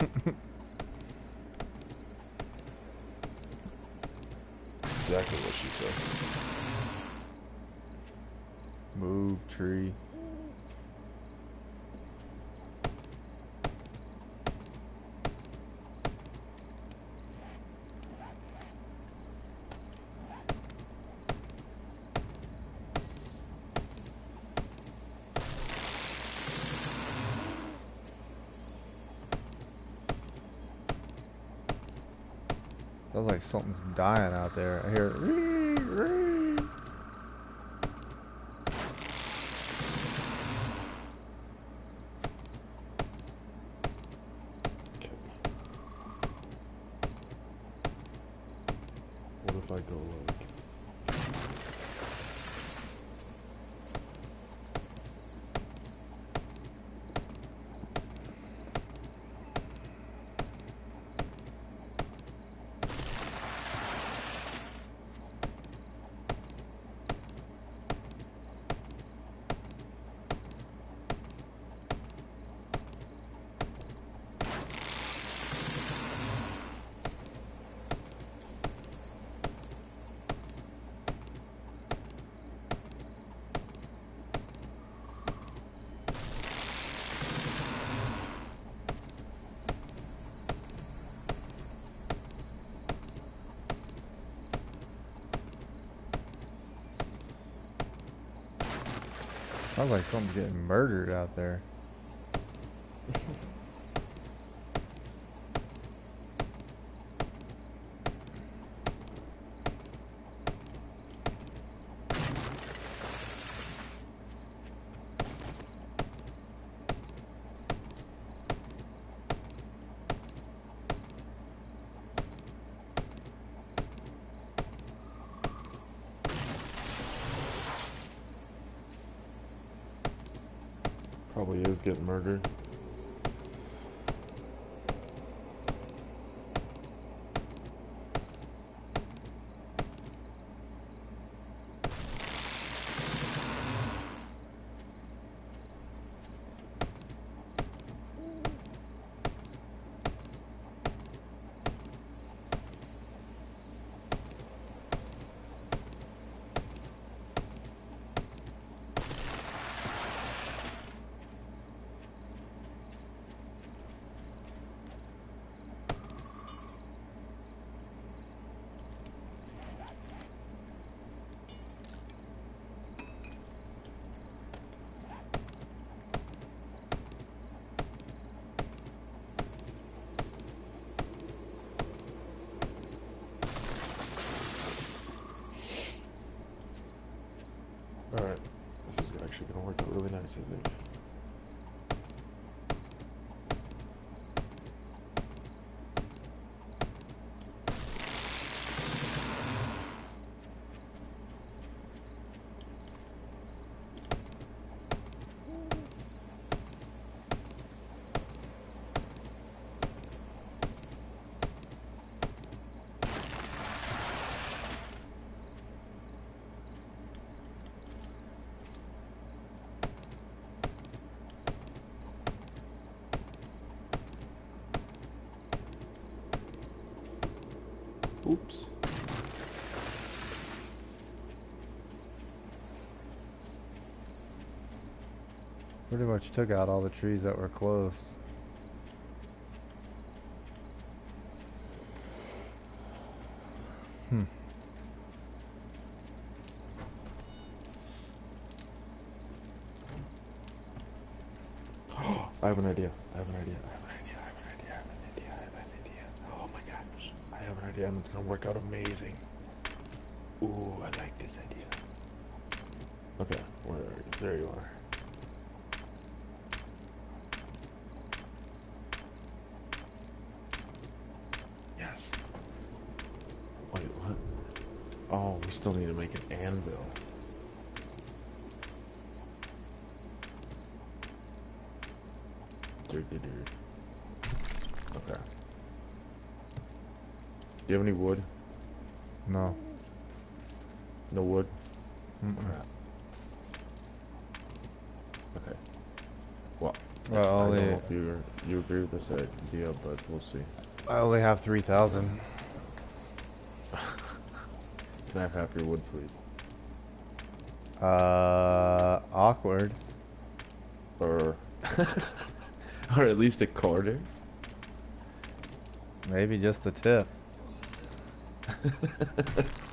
exactly what she said. Move tree. Sounds like something's dying out there. I hear "Ree, ree." Okay. What if I go like Sounds like something's getting murdered out there. Pretty much took out all the trees that were close. Hmm. I have an idea. I have an idea. I have an idea. I have an idea. I have an idea. I have an idea. Oh my gosh. I have an idea and it's gonna work out amazing. Ooh, I like this idea. Okay, where are you? There you are. Oh, we still need to make an anvil. Okay. Do you have any wood? No. No wood? Mm -mm. Right. Okay. Well, well I don't know if you, you agree with this idea, but we'll see. I only have 3,000 snap half your wood, please? Uh, awkward. Or, or at least a quarter. Maybe just the tip.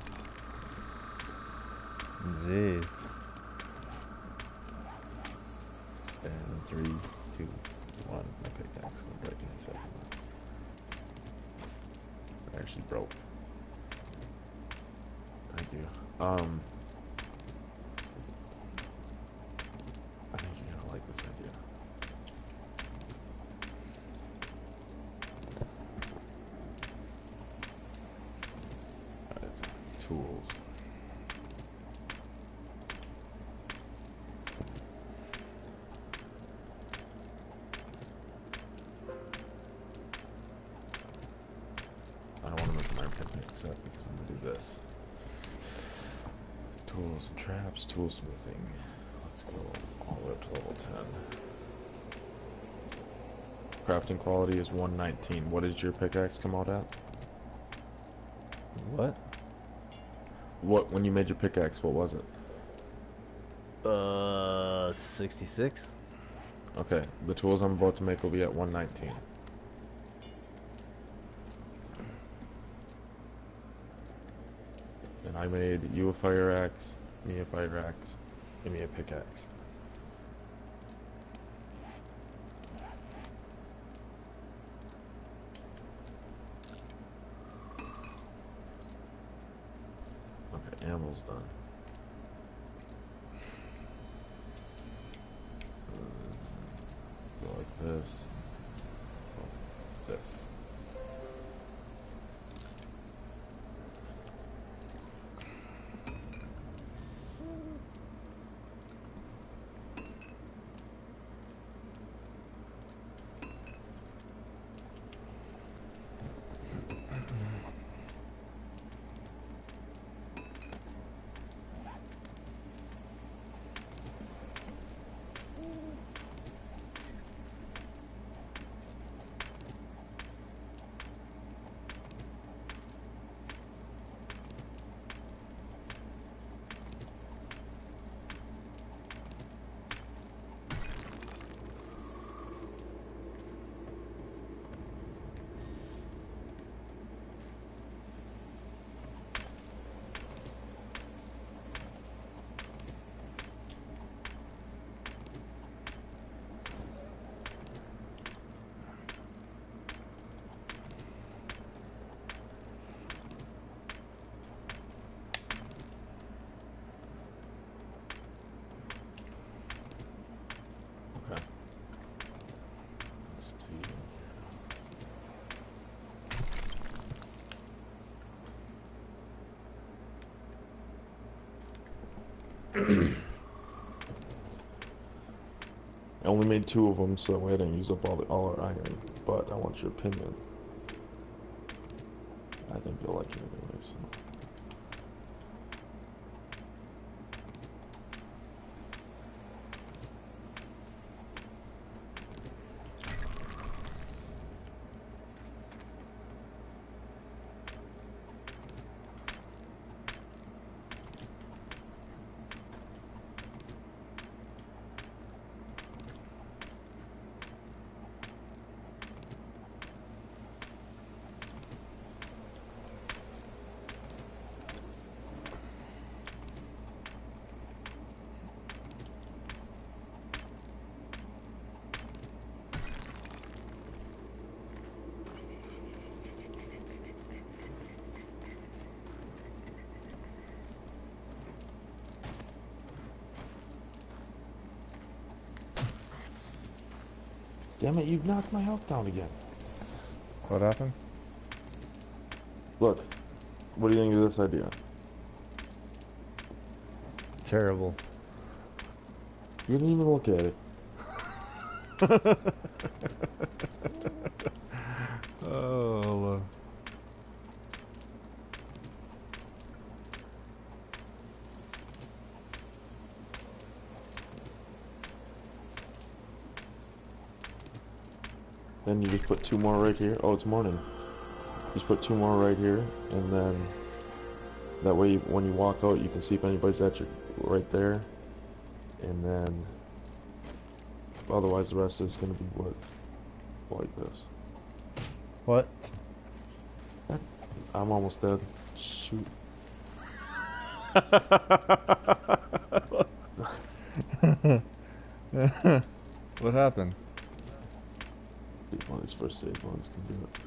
What did your pickaxe come out at? What? What, when you made your pickaxe, what was it? Uh, 66. Okay, the tools I'm about to make will be at 119. And I made you a fire axe, me a fire axe, and me a pickaxe. Done. Go like this. Go This. Okay. Let's see. I only made two of them, so we didn't use up all the all our iron. But I want your opinion. Damn it, you've knocked my health down again. What happened? Look, what do you think of this idea? Terrible. You didn't even look at it. oh. Then you just put two more right here. Oh, it's morning. Just put two more right here, and then that way, you, when you walk out, you can see if anybody's at you right there. And then, otherwise, the rest is gonna be what, like this. What? I'm almost dead. Shoot. what happened? See if one of these first aid ones can do it.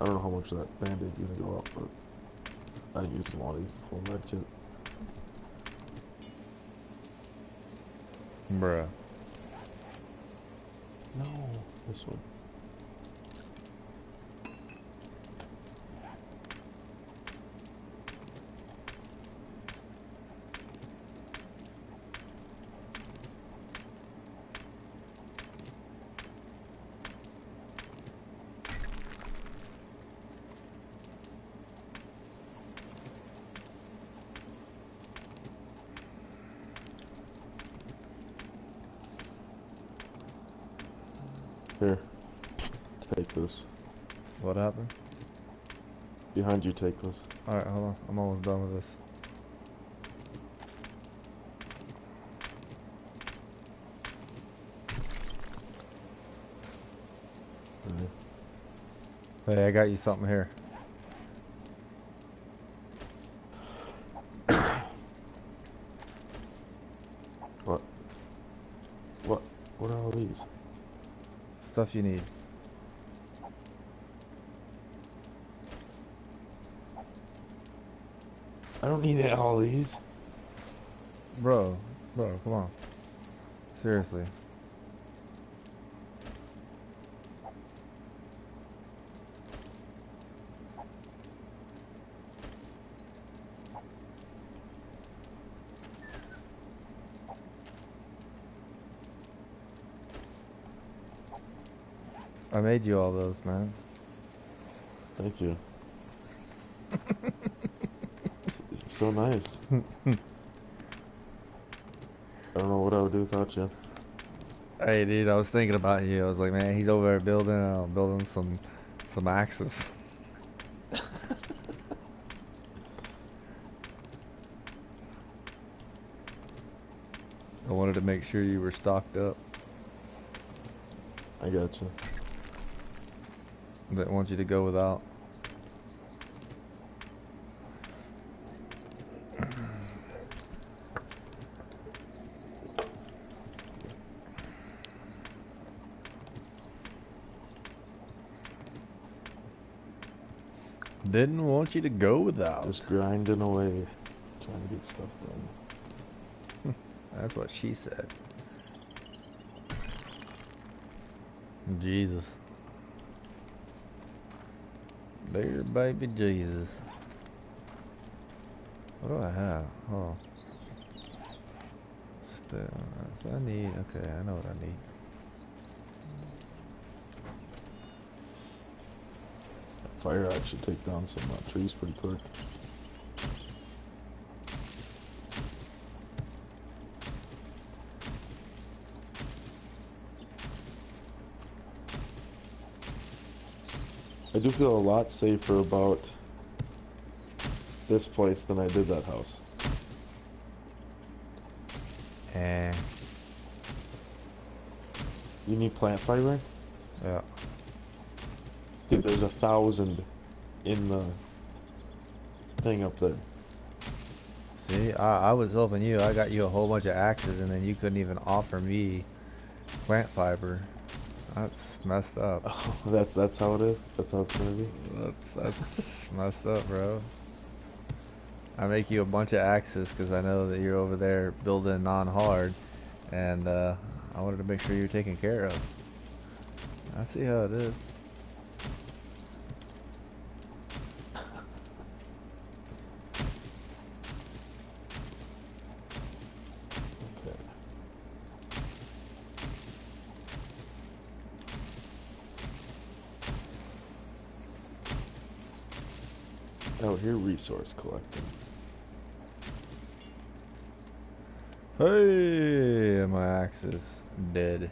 I don't know how much of that band-aid's gonna go up, but I used a lot of these the full med kit. Bruh. No, this one. Here. Take this. What happened? Behind you, take this. Alright, hold on. I'm almost done with this. Alright. Hey, I got you something here. What? What? What are all these? Stuff you need. I don't need all these. Bro, bro, come on. Seriously. I made you all those, man. Thank you. So nice. I don't know what I would do without you. Hey, dude, I was thinking about you. I was like, man, he's over there building, uh, building some, some axes. I wanted to make sure you were stocked up. I got you. Didn't want you to go without. Didn't want you to go without. Just grinding away, trying to get stuff done. That's what she said. Jesus. Dear baby Jesus. What do I have? Oh. Still, I need, okay, I know what I need. Fire axe should take down some uh, trees pretty quick. I do feel a lot safer about this place than I did that house. And, You need plant fiber? yeah. Dude, there's a thousand in the thing up there. See, I, I was helping you. I got you a whole bunch of axes and then you couldn't even offer me plant fiber. That's messed up. Oh, that's that's how it is. That's how it's gonna be. That's that's messed up, bro. I make you a bunch of axes because I know that you're over there building non-hard, and uh, I wanted to make sure you're taken care of. I see how it is. Resource collecting. Hey, my axe is dead.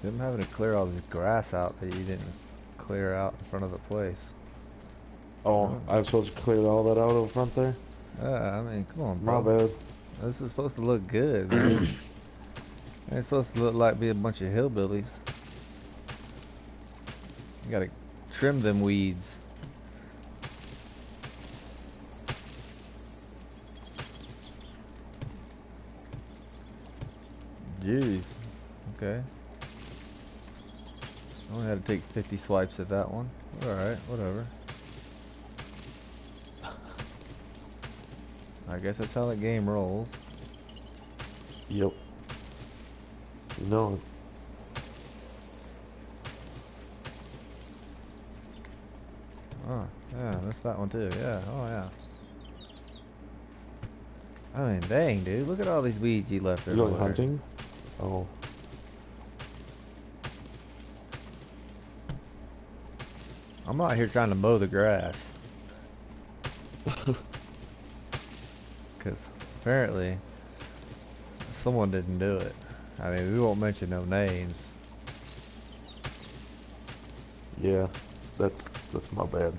See, I'm having to clear all this grass out that you didn't clear out in front of the place. Oh, I'm supposed to clear all that out up front there? Yeah, I mean, come on, My bro. bad. This is supposed to look good, man. it's supposed to look like be a bunch of hillbillies. You gotta trim them weeds. Jeez. Okay. I only had to take 50 swipes at that one. Alright, whatever. I guess that's how the game rolls. Yep. You know it. Oh, yeah, that's that one too. Yeah, oh yeah. I mean, dang, dude, look at all these weeds you left You going hunting? Oh. I'm out here trying to mow the grass. Because apparently someone didn't do it. I mean, we won't mention no names. Yeah. That's that's my bad.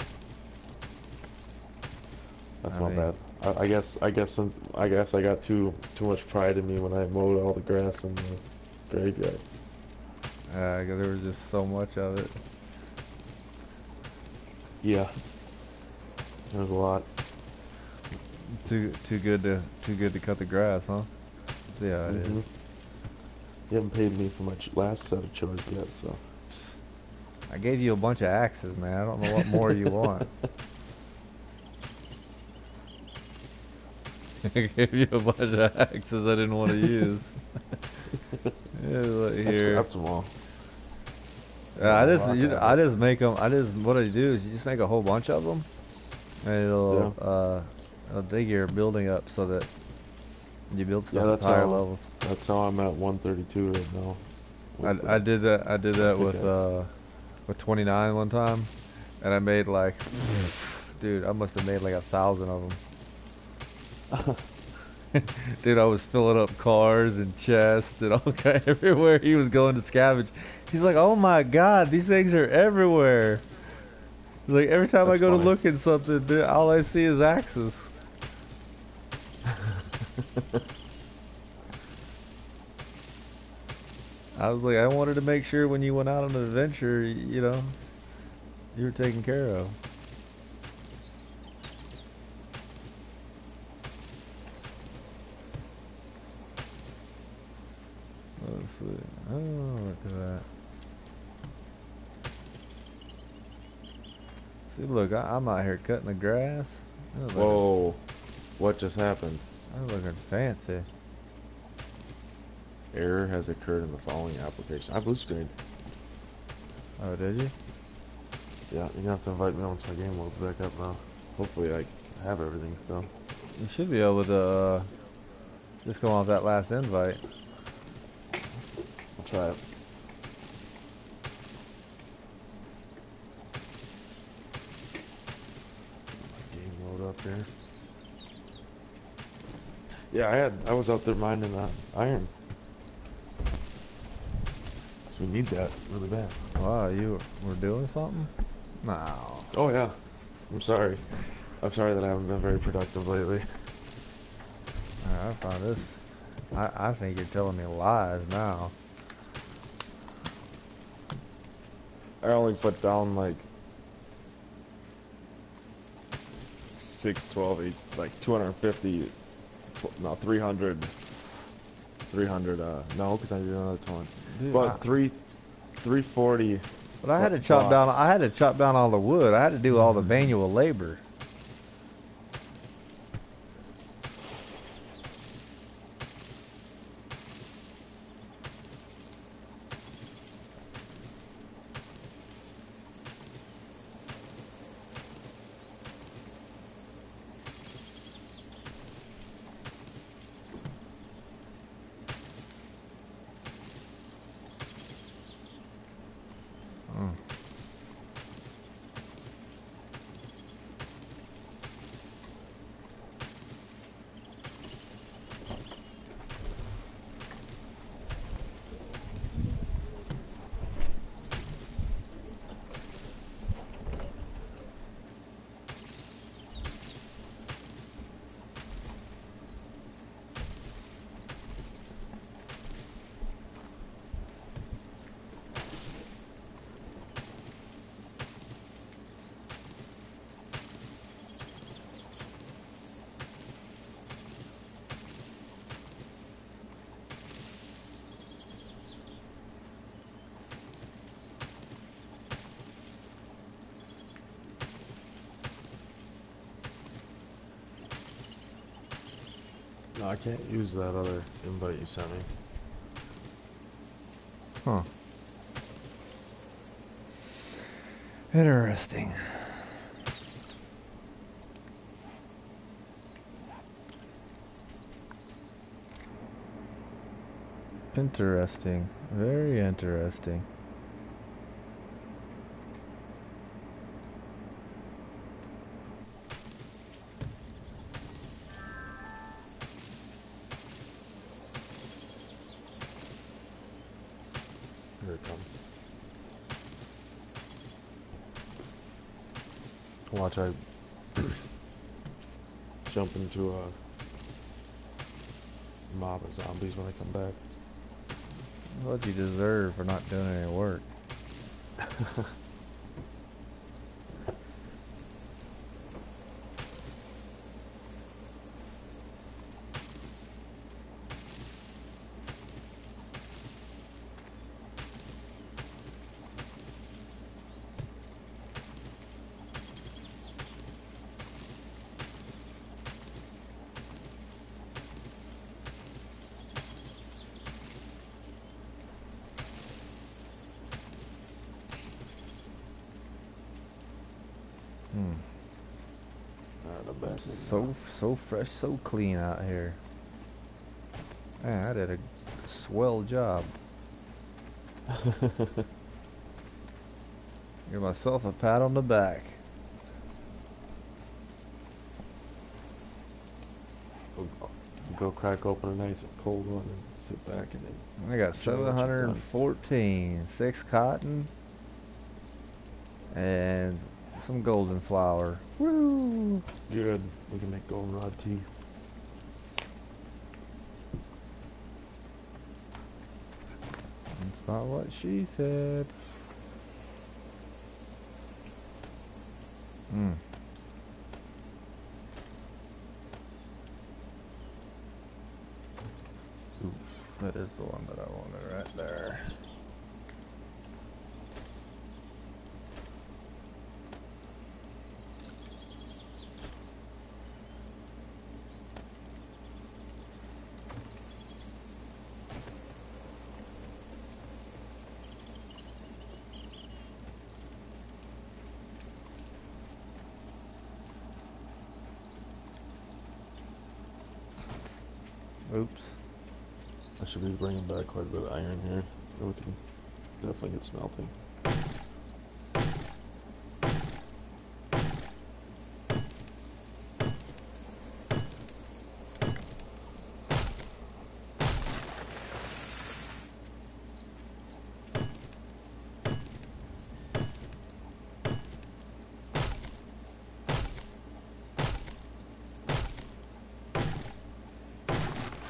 That's I my mean- bad. I, I guess I guess since I guess I got too too much pride in me when I mowed all the grass in the graveyard. Uh, there was just so much of it. Yeah. There's a lot. Too too good to too good to cut the grass, huh? See how it is. Mhm. You haven't paid me for my ch- last set of chores yet, so. I gave you a bunch of axes, man. I don't know what more you want. I gave you a bunch of axes I didn't want to use. yeah, look I scrapped them all. Yeah, I just, you know, I just make them. I just, what I do is you just make a whole bunch of them, and it'll, uh, it'll dig your building up so that you build stuff Yeah, at higher how- levels. That's how I'm at 132 right now. with I, I did that. I did that with uh, with 29 one time, and I made like, dude, I must have made like a thousand of them. dude, I was filling up cars and chests and all kind everywhere. He was going to scavenge. He's like, oh my god, these things are everywhere. He's like, every time That's I go funny. to look at something, dude, all I see is axes. I was like, I wanted to make sure when you went out on an adventure, you know, you were taken care of. Let's see. Oh, look at that. See, look, I, I'm out here cutting the grass. Whoa. What just happened? I was looking fancy. Error has occurred in the following application. I blue screened. Oh, did you? Yeah, you're gonna have to invite me once my game loads back up now. Hopefully I have everything still. You should be able to uh, just go off that last invite. I'll try it. Game load up here. Yeah, I had I was out there mining uh, iron. So we need that really bad. Wow, you were doing something? No. Oh yeah. I'm sorry. I'm sorry that I haven't been very productive lately. Alright, I found this. I, I think you're telling me lies now. I only put down like six, twelve, eight, like 250, tw- no, 300 300. Uh, no, because I did another one. Dude, But I- three, 340. But I had to chop down. I had to chop down all the wood. I had to do all the Mm-hmm. manual labor. Mm. No, I can't use that other invite you sent me. Huh. Interesting. Interesting. Very interesting. Here it comes. Watch I jump into a mob of zombies when I come back. What you deserve for not doing any work. Hmm. Alright, I'm back. So so fresh, so clean out here. Man, I did a swell job. Give myself a pat on the back. go, crack open a nice cold one and sit back and then I got Show what you've done. 714, six cotton, and some golden flour. Woo! good. We can make goldenrod tea. That's not what she said. Hmm. Ooh, that is the one that I wanted right there. Oops. Be bringing back quite a bit of iron here. We can definitely get smelting.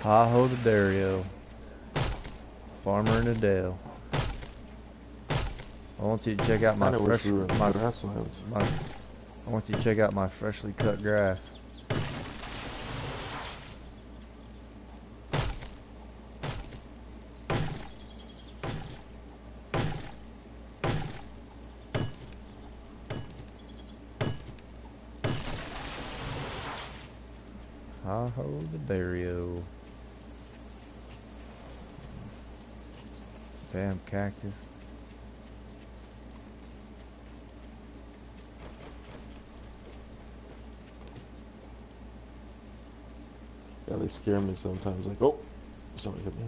Tahoe to Dario. Farmer in the Dale. I want you to check out my fresh my, grasslands. my, I want you to check out my freshly cut grass. I hold the berry cactus. Yeah, they scare me sometimes. Like, oh, somebody hit me.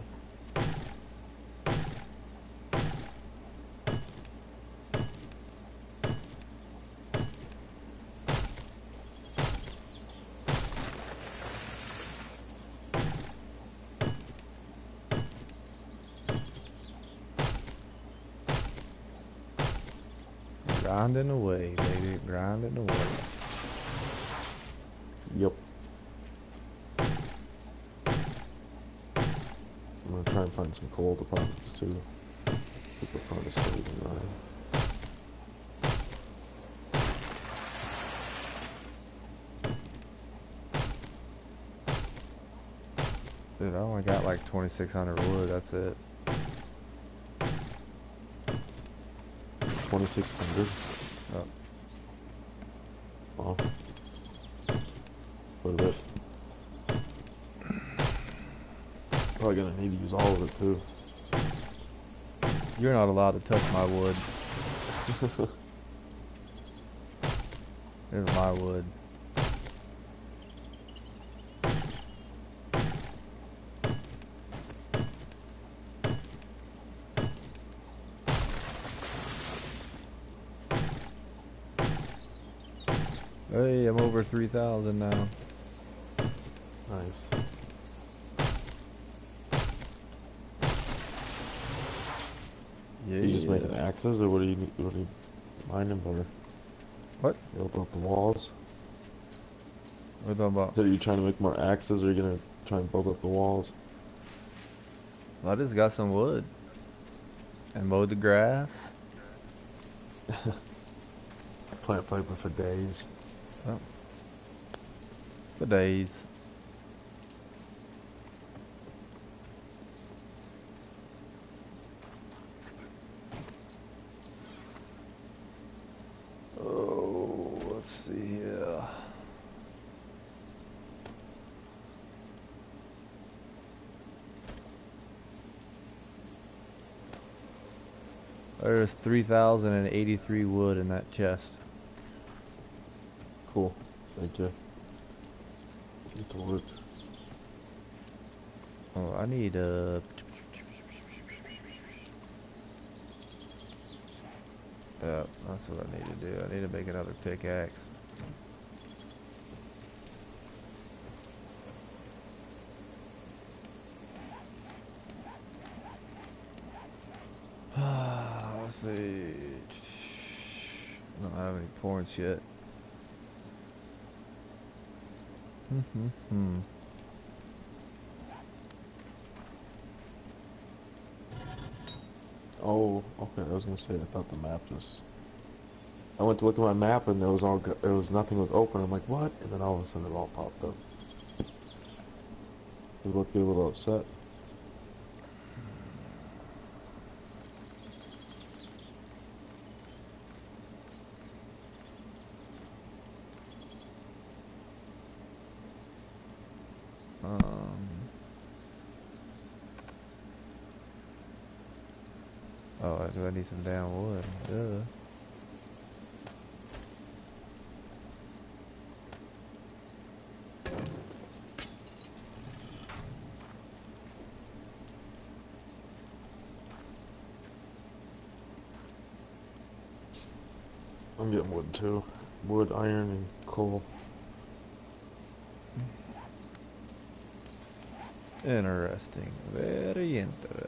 Grinding away, baby. Grinding away. Yep. I'm gonna try and find some coal deposits too. Keep the furnace still even running. Dude, I only got like 2,600 wood. That's it. 2600. Oh. Wow. Quite a bit. Probably gonna need to use all of it too. You're not allowed to touch my wood. There's my wood. Hey, I'm over 3,000 now. nice. Yeah. You just making axes, or what do you need, what do you mining for? What? Build up the walls. What are you talking about? So are you trying to make more axes, or are you gonna try and build up the walls? I just got some wood. And mowed the grass. Plant fiber for days. For days. Oh, let's see here. There's 3,083 wood in that chest. Cool. Thank you. Get to work. Oh, I need uh Yeah, that's what I need to do. I need to make another pickaxe. Let's see. I don't have any points yet. Hmm, hmm. Oh, okay. I was gonna say I thought the map just. I went to look at my map and there was all go- it was nothing was open. I'm like, what? And then all of a sudden it all popped up. I was about to get a little upset. Um. Oh, do I need some damn wood? Duh. I'm getting wood too. Wood, iron, and coal. Interesting. Very interesting.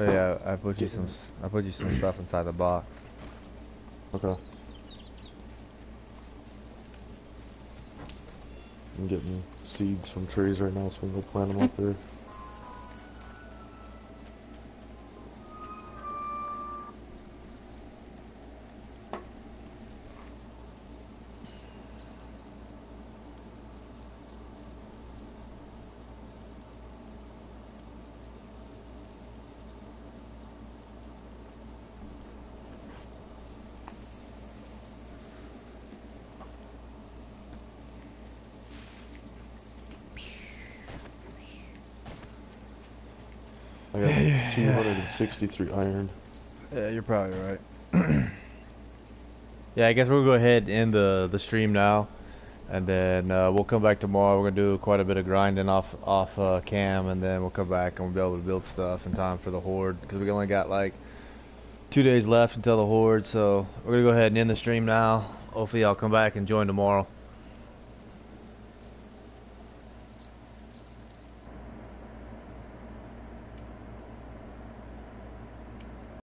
Oh, yeah, I put you some. I put you some stuff inside the box. Okay. I'm getting seeds from trees right now, so we can go plant them up there. 263 iron. Yeah, you're probably right. yeah, I guess we'll go ahead and end the the stream now, and then uh, we'll come back tomorrow. We're gonna do quite a bit of grinding off off uh, cam, and then we'll come back and we'll be able to build stuff in time for the horde because we only got like two days left until the horde. So we're gonna go ahead and end the stream now. Hopefully, y'all come back and join tomorrow.